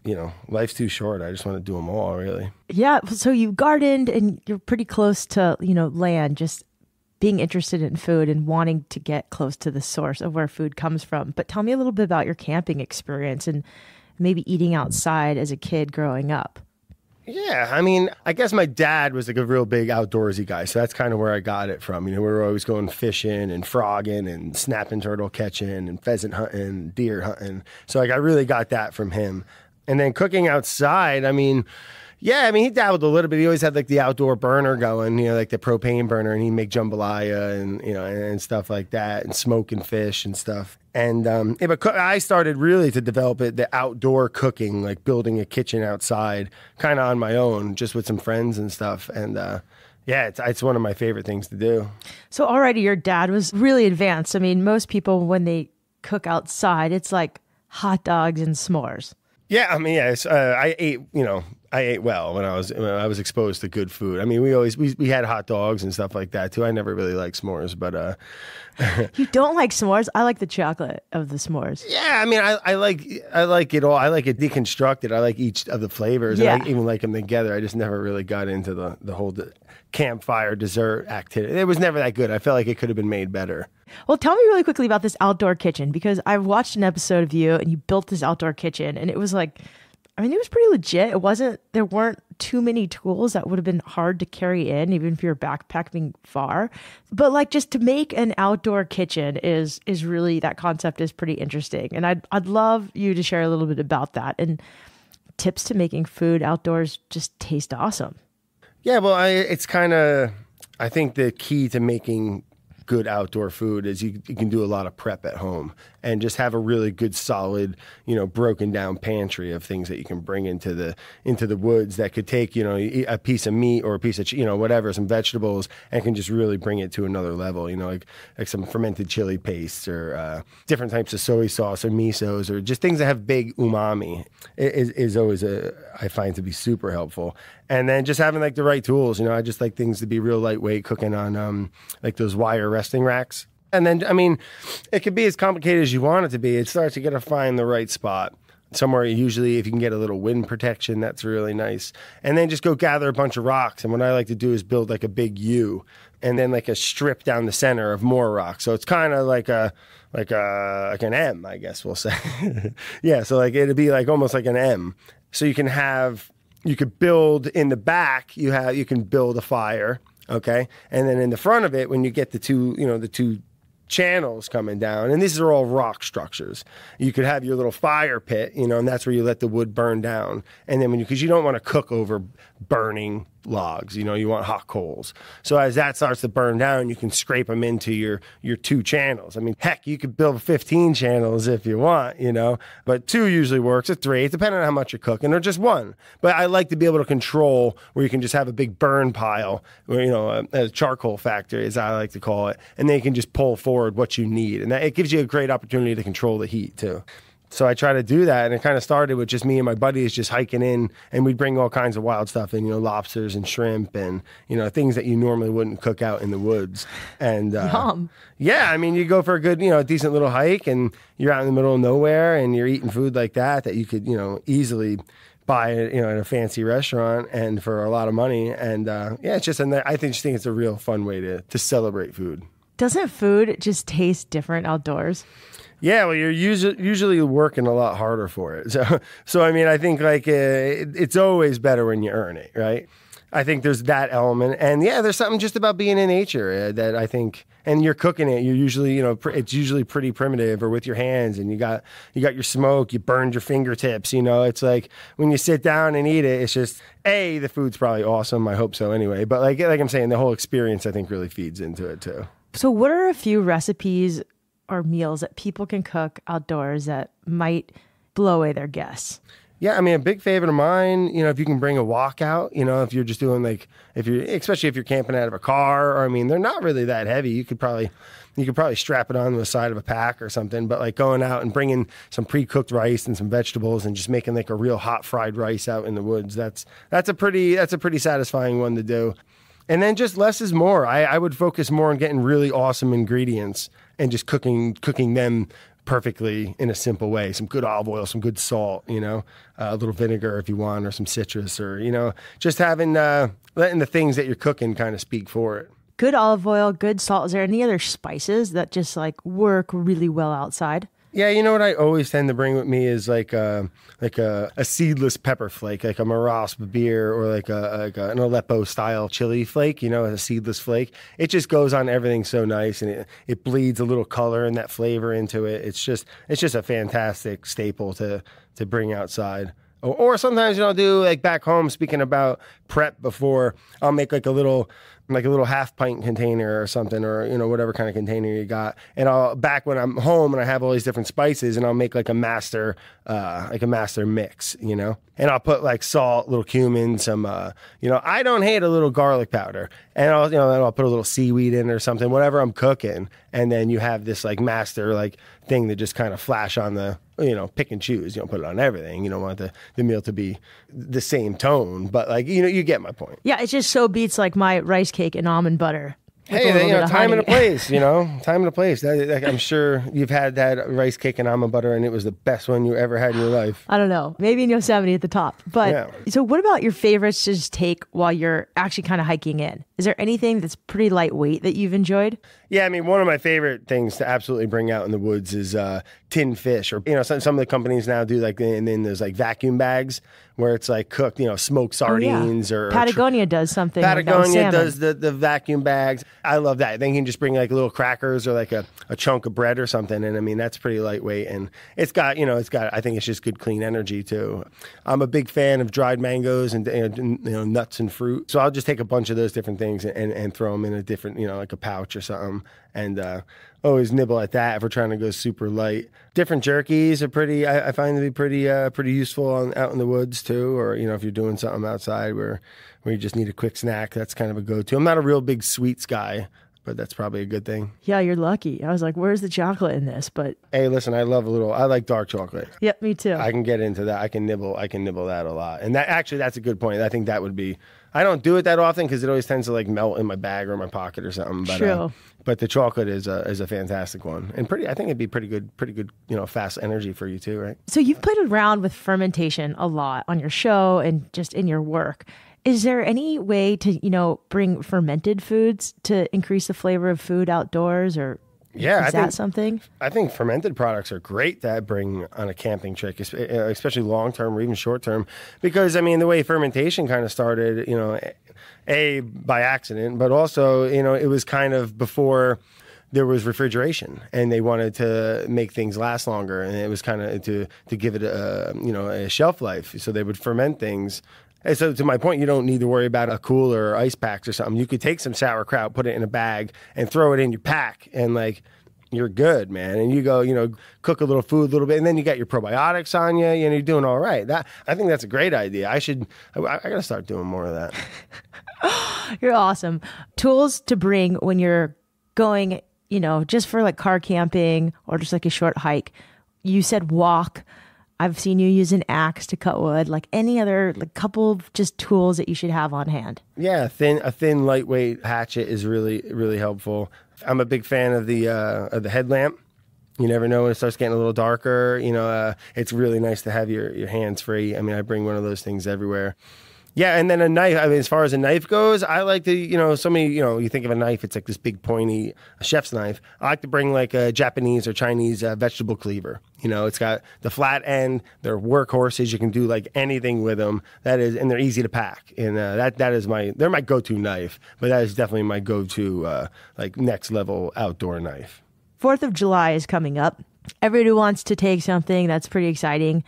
you know, life's too short. I just want to do them all, really. Yeah. So you gardened and you're pretty close to, you know, land, just being interested in food and wanting to get close to the source of where food comes from. But tell me a little bit about your camping experience and maybe eating outside as a kid growing up. Yeah, I mean, I guess my dad was like a real big outdoorsy guy, so that's kind of where I got it from. You know, we were always going fishing and frogging and snapping turtle catching and pheasant hunting, deer hunting. So like I really got that from him. And then cooking outside, I mean, yeah, I mean, he dabbled a little bit. He always had like the outdoor burner going, you know, like the propane burner, and he'd make jambalaya and you know and, and stuff like that, and smoking fish and stuff. And um, yeah, but I started really to develop it, the outdoor cooking, like building a kitchen outside, kind of on my own, just with some friends and stuff. And uh, yeah, it's it's one of my favorite things to do. So already your dad was really advanced. I mean, most people when they cook outside, it's like hot dogs and s'mores. Yeah, I mean, yeah, uh, I ate, you know, I ate well when I was when I was exposed to good food. I mean, we always we, we had hot dogs and stuff like that too. I never really liked s'mores, but uh, You don't like s'mores? I like the chocolate of the s'mores. yeah, I mean, I, I like I like it all. I like it deconstructed. I like each of the flavors, and Yeah. I even like them together. I just never really got into the the whole campfire dessert activity. It was never that good. I felt like it could have been made better. Well, tell me really quickly about this outdoor kitchen because I've watched an episode of you and you built this outdoor kitchen and it was like, I mean, it was pretty legit. It wasn't, there weren't too many tools that would have been hard to carry in, even if you're backpacking far. But like just to make an outdoor kitchen is, is really, that concept is pretty interesting. And I'd, I'd love you to share a little bit about that and tips to making food outdoors just taste awesome. Yeah, well, I, it's kind of. I think the key to making good outdoor food is you, you can do a lot of prep at home and just have a really good solid you know broken down pantry of things that you can bring into the into the woods that could take you know a piece of meat or a piece of you know whatever some vegetables and can just really bring it to another level you know like like some fermented chili pastes or uh, different types of soy sauce or misos or just things that have big umami is, is always a I find to be super helpful. And then just having like the right tools you know I just like things to be real lightweight cooking on um like those wire resting racks and then I mean it could be as complicated as you want it to be. It starts to get to find the right spot somewhere usually if you can get a little wind protection that's really nice. And then just go gather a bunch of rocks. And what i like to do is build like a big u and then like a strip down the center of more rocks. So it's kind of like a like a like an m i guess we'll say. Yeah so like it'd be like almost like an m. So you can have you could build in the back you have you can build a fire okay? And then in the front of it when you get the two you know the two channels coming down and these are all rock structures. You could have your little fire pit you know and that's where you let the wood burn down. And then when you because you don't want to cook over burning logs. You know you want hot coals. So as that starts to burn down you can scrape them into your your two channels. I mean heck you could build 15 channels if you want you know but two usually works or three depending on how much you're cooking or just one. But i like to be able to control where you can just have a big burn pile where you know a, a charcoal factory as i like to call it and then you can just pull forward what you need. And that, it gives you a great opportunity to control the heat too so I try to do that, and it kind of started with just me and my buddies just hiking in, and we'd bring all kinds of wild stuff in, you know, lobsters and shrimp, and you know things that you normally wouldn't cook out in the woods. And uh, Yum. yeah, I mean, you go for a good, you know, decent little hike, and you're out in the middle of nowhere, and you're eating food like that that you could, you know, easily buy you know, in a fancy restaurant and for a lot of money. And uh, yeah, it's just, and I think just think it's a real fun way to to celebrate food. Doesn't food just taste different outdoors? Yeah, well, you're usually usually working a lot harder for it. So, so I mean, I think like uh, it, it's always better when you earn it, right? I think there's that element, and yeah, there's something just about being in nature uh, that I think. And you're cooking it. You're usually, you know, pr- it's usually pretty primitive, or with your hands, and you got you got your smoke. You burned your fingertips. You know, it's like when you sit down and eat it. It's just a the food's probably awesome. I hope so, anyway. But like like I'm saying, the whole experience I think really feeds into it too. So, what are a few recipes or meals that people can cook outdoors that might blow away their guests? Yeah, I mean, a big favorite of mine, you know, if you can bring a wok out, you know, if you're just doing like, if you're, especially if you're camping out of a car, or I mean, they're not really that heavy. You could probably, you could probably strap it on the side of a pack or something, but like going out and bringing some pre-cooked rice and some vegetables and just making like a real hot fried rice out in the woods, that's, that's a pretty, that's a pretty satisfying one to do. And then just less is more. I, I would focus more on getting really awesome ingredients and just cooking cooking them perfectly in a simple way. Some good olive oil, some good salt, you know, uh, a little vinegar if you want, or some citrus, or you know, just having uh, letting the things that you're cooking kind of speak for it. Good olive oil, good salt. Is there any other spices that just like work really well outside? Yeah, you know what I always tend to bring with me is like a like a, a seedless pepper flake, like a Maras pepper or like a like a, an Aleppo style chili flake. You know, a seedless flake. It just goes on everything so nice, and it it bleeds a little color and that flavor into it. It's just it's just a fantastic staple to to bring outside. Or, or sometimes you know, I'll do like back home. Speaking about prep before, I'll make like a little like a little half pint container or something, or you know whatever kind of container you got. And I'll back when I'm home and I have all these different spices, and I'll make like a master, uh, like a master mix, you know. And I'll put like salt, little cumin, some, uh, you know. I don't hate a little garlic powder, and I'll you know I'll put a little seaweed in or something, whatever I'm cooking, and then you have this like master like thing that just kind of flash on the you know pick and choose. You don't put it on everything. You don't want the the meal to be the same tone, but like you know you get my point. Yeah, it just so beats like my rice cake and almond butter. Hey, you know, time and a place. You know, time and a place. That, that- I'm sure you've had that rice cake and almond butter, and it was the best one you ever had in your life. I don't know. Maybe in Yosemite at the top. But Yeah. so what about your favorites to just take while you're actually kind of hiking in? Is there anything that's pretty lightweight that you've enjoyed? Yeah, I mean, one of my favorite things to absolutely bring out in the woods is uh, tin fish, or you know, some, some of the companies now do like, and then there's like vacuum bags where it's like cooked, you know, smoked Oh, yeah. sardines or or tr- Patagonia does something. like Patagonia salmon. does the, the vacuum bags. I love that. Then you can just bring like little crackers or like a, a chunk of bread or something. And I mean, that's pretty lightweight. And it's got, you know, it's got, I think it's just good, clean energy too. I'm a big fan of dried mangoes and, and you know, nuts and fruit. So I'll just take a bunch of those different things and, and throw them in a different, you know, like a pouch or something. And, uh, always nibble at that if we're trying to go super light. Different jerkies are pretty. I, I find to be pretty uh, pretty useful on, out in the woods too, or you know if you're doing something outside where where you just need a quick snack. That's kind of a go to. I'm not a real big sweets guy, but that's probably a good thing. Yeah, you're lucky. I was like, where's the chocolate in this? But Hey, listen, I love a little. I like dark chocolate. yep, me too. I can get into that. I can nibble. I can nibble that a lot. And that actually, that's a good point. I think that would be. I don't do it that often because it always tends to like melt in my bag or my pocket or something. But, uh, True. but the chocolate is a is a fantastic one and pretty. I think it'd be pretty good. Pretty good. You know, fast energy for you too, right? So you've played around with fermentation a lot on your show and just in your work. Is there any way to, you know, bring fermented foods to increase the flavor of food outdoors or Yeah, is I that think something? I think fermented products are great to bring on a camping trip, uh, especially long term or even short term, because I mean the way fermentation kind of started, you know, a by accident, but also you know it was kind of before there was refrigeration and they wanted to make things last longer and it was kind of to to give it a you know a shelf life so they would ferment things and so to my point you don't need to worry about a cooler or ice packs or something you could take some sauerkraut put it in a bag and throw it in your pack and like you're good, man. And you go, you know, cook a little food a little bit, and then you got your probiotics on you, and you're doing all right. That I think that's a great idea. I should, I, I got to start doing more of that. You're awesome. Tools to bring when you're going, you know, just for like car camping or just like a short hike. You said wok. I've seen you use an axe to cut wood, like any other like couple of just tools that you should have on hand. Yeah, thin, a thin, lightweight hatchet is really, really helpful. I'm a big fan of the uh, of the headlamp. You never know when it starts getting a little darker. You know, uh, it's really nice to have your your hands free. I mean, I bring one of those things everywhere. Yeah, and then a knife. I mean, as far as a knife goes, I like to, you know, so many, you know, you think of a knife, it's like this big pointy chef's knife. I like to bring like a Japanese or Chinese uh, vegetable cleaver. You know, it's got the flat end. They're workhorses. You can do like anything with them. That is, and they're easy to pack. And uh, that that is my, they're my go-to knife. But that is definitely my go-to uh, like next level outdoor knife. Fourth of July is coming up. Everybody wants to take something that's pretty exciting,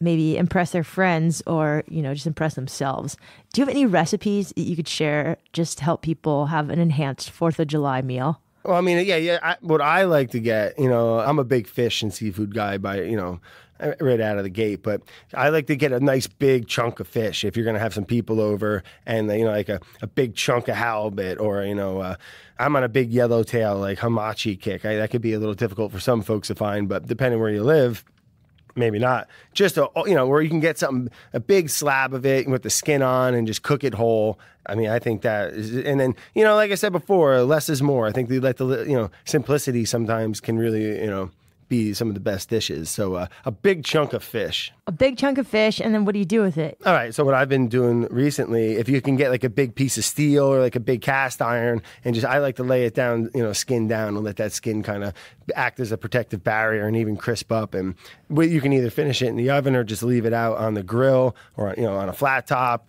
maybe impress their friends or, you know, just impress themselves. Do you have any recipes that you could share just to help people have an enhanced Fourth of July meal? Well, I mean, yeah, yeah. I, what I like to get, you know, I'm a big fish and seafood guy by, you know, right out of the gate. But I like to get a nice big chunk of fish if you're going to have some people over, and you know, like a, a big chunk of halibut, or you know, uh, I'm on a big yellowtail like hamachi kick. I, that could be a little difficult for some folks to find, but depending where you live maybe not. Just a oh, you know where you can get something a big slab of it with the skin on and just cook it whole. I mean, I think that is, and then you know, like I said before, less is more. I think they let the you know simplicity sometimes can really you know be some of the best dishes. So uh, a big chunk of fish. A big chunk of fish, and then what do you do with it? All right. So what I've been doing recently, if you can get like a big piece of steel or like a big cast iron, and just I like to lay it down, you know, skin down and let that skin kind of act as a protective barrier and even crisp up. And you can either finish it in the oven or just leave it out on the grill or you know on a flat top.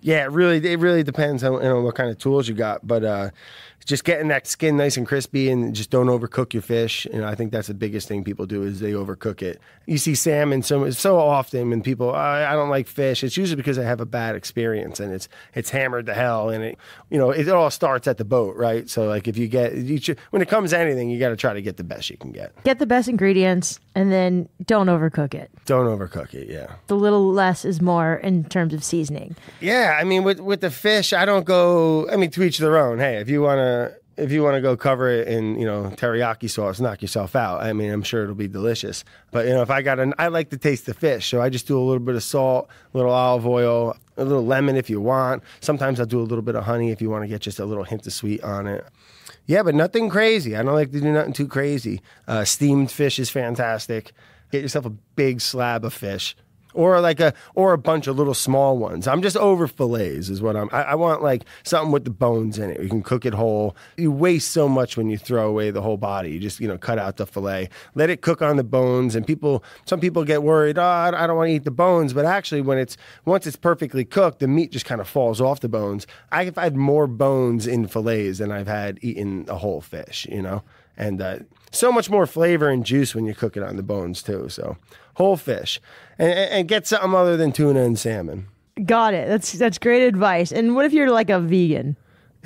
Yeah, it really, it really depends on you know, what kind of tools you got. But uh, just getting that skin nice and crispy and just don't overcook your fish. And I think that's the biggest thing people do is they overcook it. You see salmon so so often when people I, I don't like fish. It's usually because I have a bad experience and it's it's hammered to hell and it you know it all starts at the boat, right? So like if you get you should, when it comes to anything, you got to try to get the best you can get. Get the best ingredients and then don't overcook it. Don't overcook it. Yeah. The little less is more in terms of seasoning. Yeah, I mean with with the fish, I don't go. I mean to each their own. Hey, if you want to if you want to go cover it in you know teriyaki sauce, knock yourself out. I mean, I'm sure it'll be delicious. But you know, if I got an, I like to taste the fish, so I just do a little bit of salt, a little olive oil, a little lemon if you want. Sometimes I'll do a little bit of honey if you want to get just a little hint of sweet on it. Yeah, but nothing crazy. I don't like to do nothing too crazy. Uh, steamed fish is fantastic. Get yourself a big slab of fish or like a or a bunch of little small ones. I'm just over fillets is what I'm. I, I, want like something with the bones in it. You can cook it whole. You waste so much when you throw away the whole body. You just you know cut out the fillet, let it cook on the bones, and people some people get worried. Oh, I don't want to eat the bones, but actually when it's once it's perfectly cooked, the meat just kind of falls off the bones. I've had more bones in fillets than I've had eaten a whole fish. You know and uh, so much more flavor and juice when you cook it on the bones too. So whole fish, and, and get something other than tuna and salmon. Got it. That's that's great advice. And what if you're like a vegan?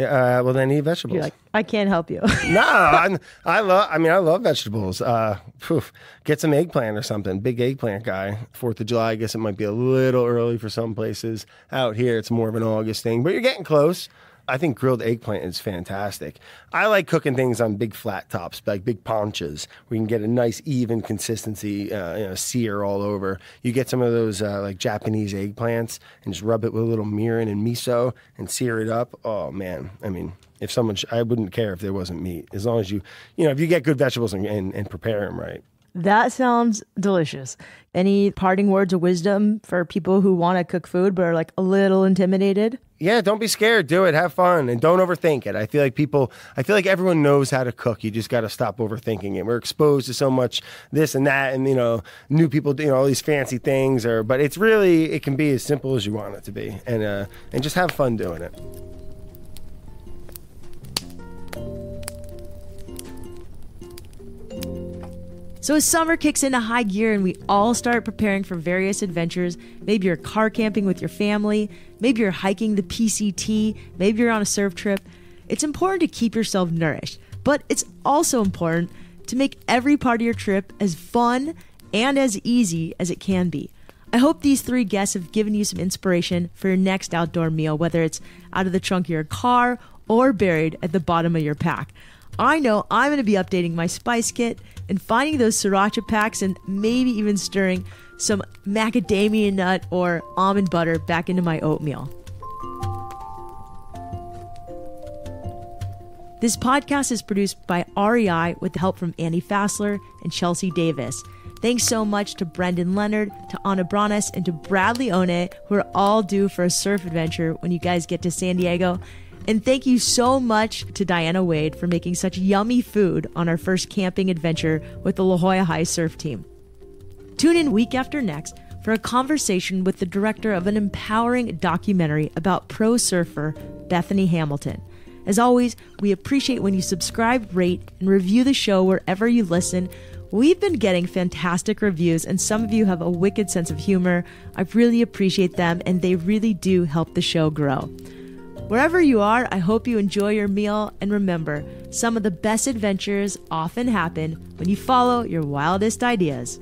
Uh, well, then eat vegetables. You're like, I can't help you. no, I'm, I love. I mean, I love vegetables. Uh, poof, get some eggplant or something. Big eggplant guy. Fourth of July. I guess it might be a little early for some places. Out here, it's more of an August thing, but you're getting close. I think grilled eggplant is fantastic. I like cooking things on big flat tops, like big planchas, where you can get a nice even consistency, uh, you know, sear all over. You get some of those uh, like Japanese eggplants and just rub it with a little mirin and miso and sear it up. Oh man, I mean, if someone, sh- I wouldn't care if there wasn't meat, as long as you, you know, if you get good vegetables and, and, and prepare them right. That sounds delicious. Any parting words of wisdom for people who want to cook food but are like a little intimidated? Yeah, don't be scared. Do it. Have fun and don't overthink it. I feel like people, I feel like everyone knows how to cook. You just got to stop overthinking it. We're exposed to so much this and that and, you know, new people, you know, all these fancy things or, but it's really, it can be as simple as you want it to be and, uh, and just have fun doing it. So as summer kicks into high gear and we all start preparing for various adventures, maybe you're car camping with your family, maybe you're hiking the PCT, maybe you're on a surf trip, it's important to keep yourself nourished. But it's also important to make every part of your trip as fun and as easy as it can be. I hope these three guests have given you some inspiration for your next outdoor meal, whether it's out of the trunk of your car or buried at the bottom of your pack. I know I'm going to be updating my spice kit and finding those sriracha packs and maybe even stirring some macadamia nut or almond butter back into my oatmeal. This podcast is produced by REI with the help from Andy Fassler and Chelsea Davis. Thanks so much to Brendan Leonard, to Anna Brones, and to Brad Leone, who are all due for a surf adventure when you guys get to San Diego. And thank you so much to Diana Wade for making such yummy food on our first camping adventure with the La Jolla High Surf Team. Tune in week after next for a conversation with the director of an empowering documentary about pro surfer Bethany Hamilton. As always, we appreciate when you subscribe, rate, and review the show wherever you listen. We've been getting fantastic reviews, and some of you have a wicked sense of humor. I really appreciate them, and they really do help the show grow. Wherever you are, I hope you enjoy your meal and remember, some of the best adventures often happen when you follow your wildest ideas.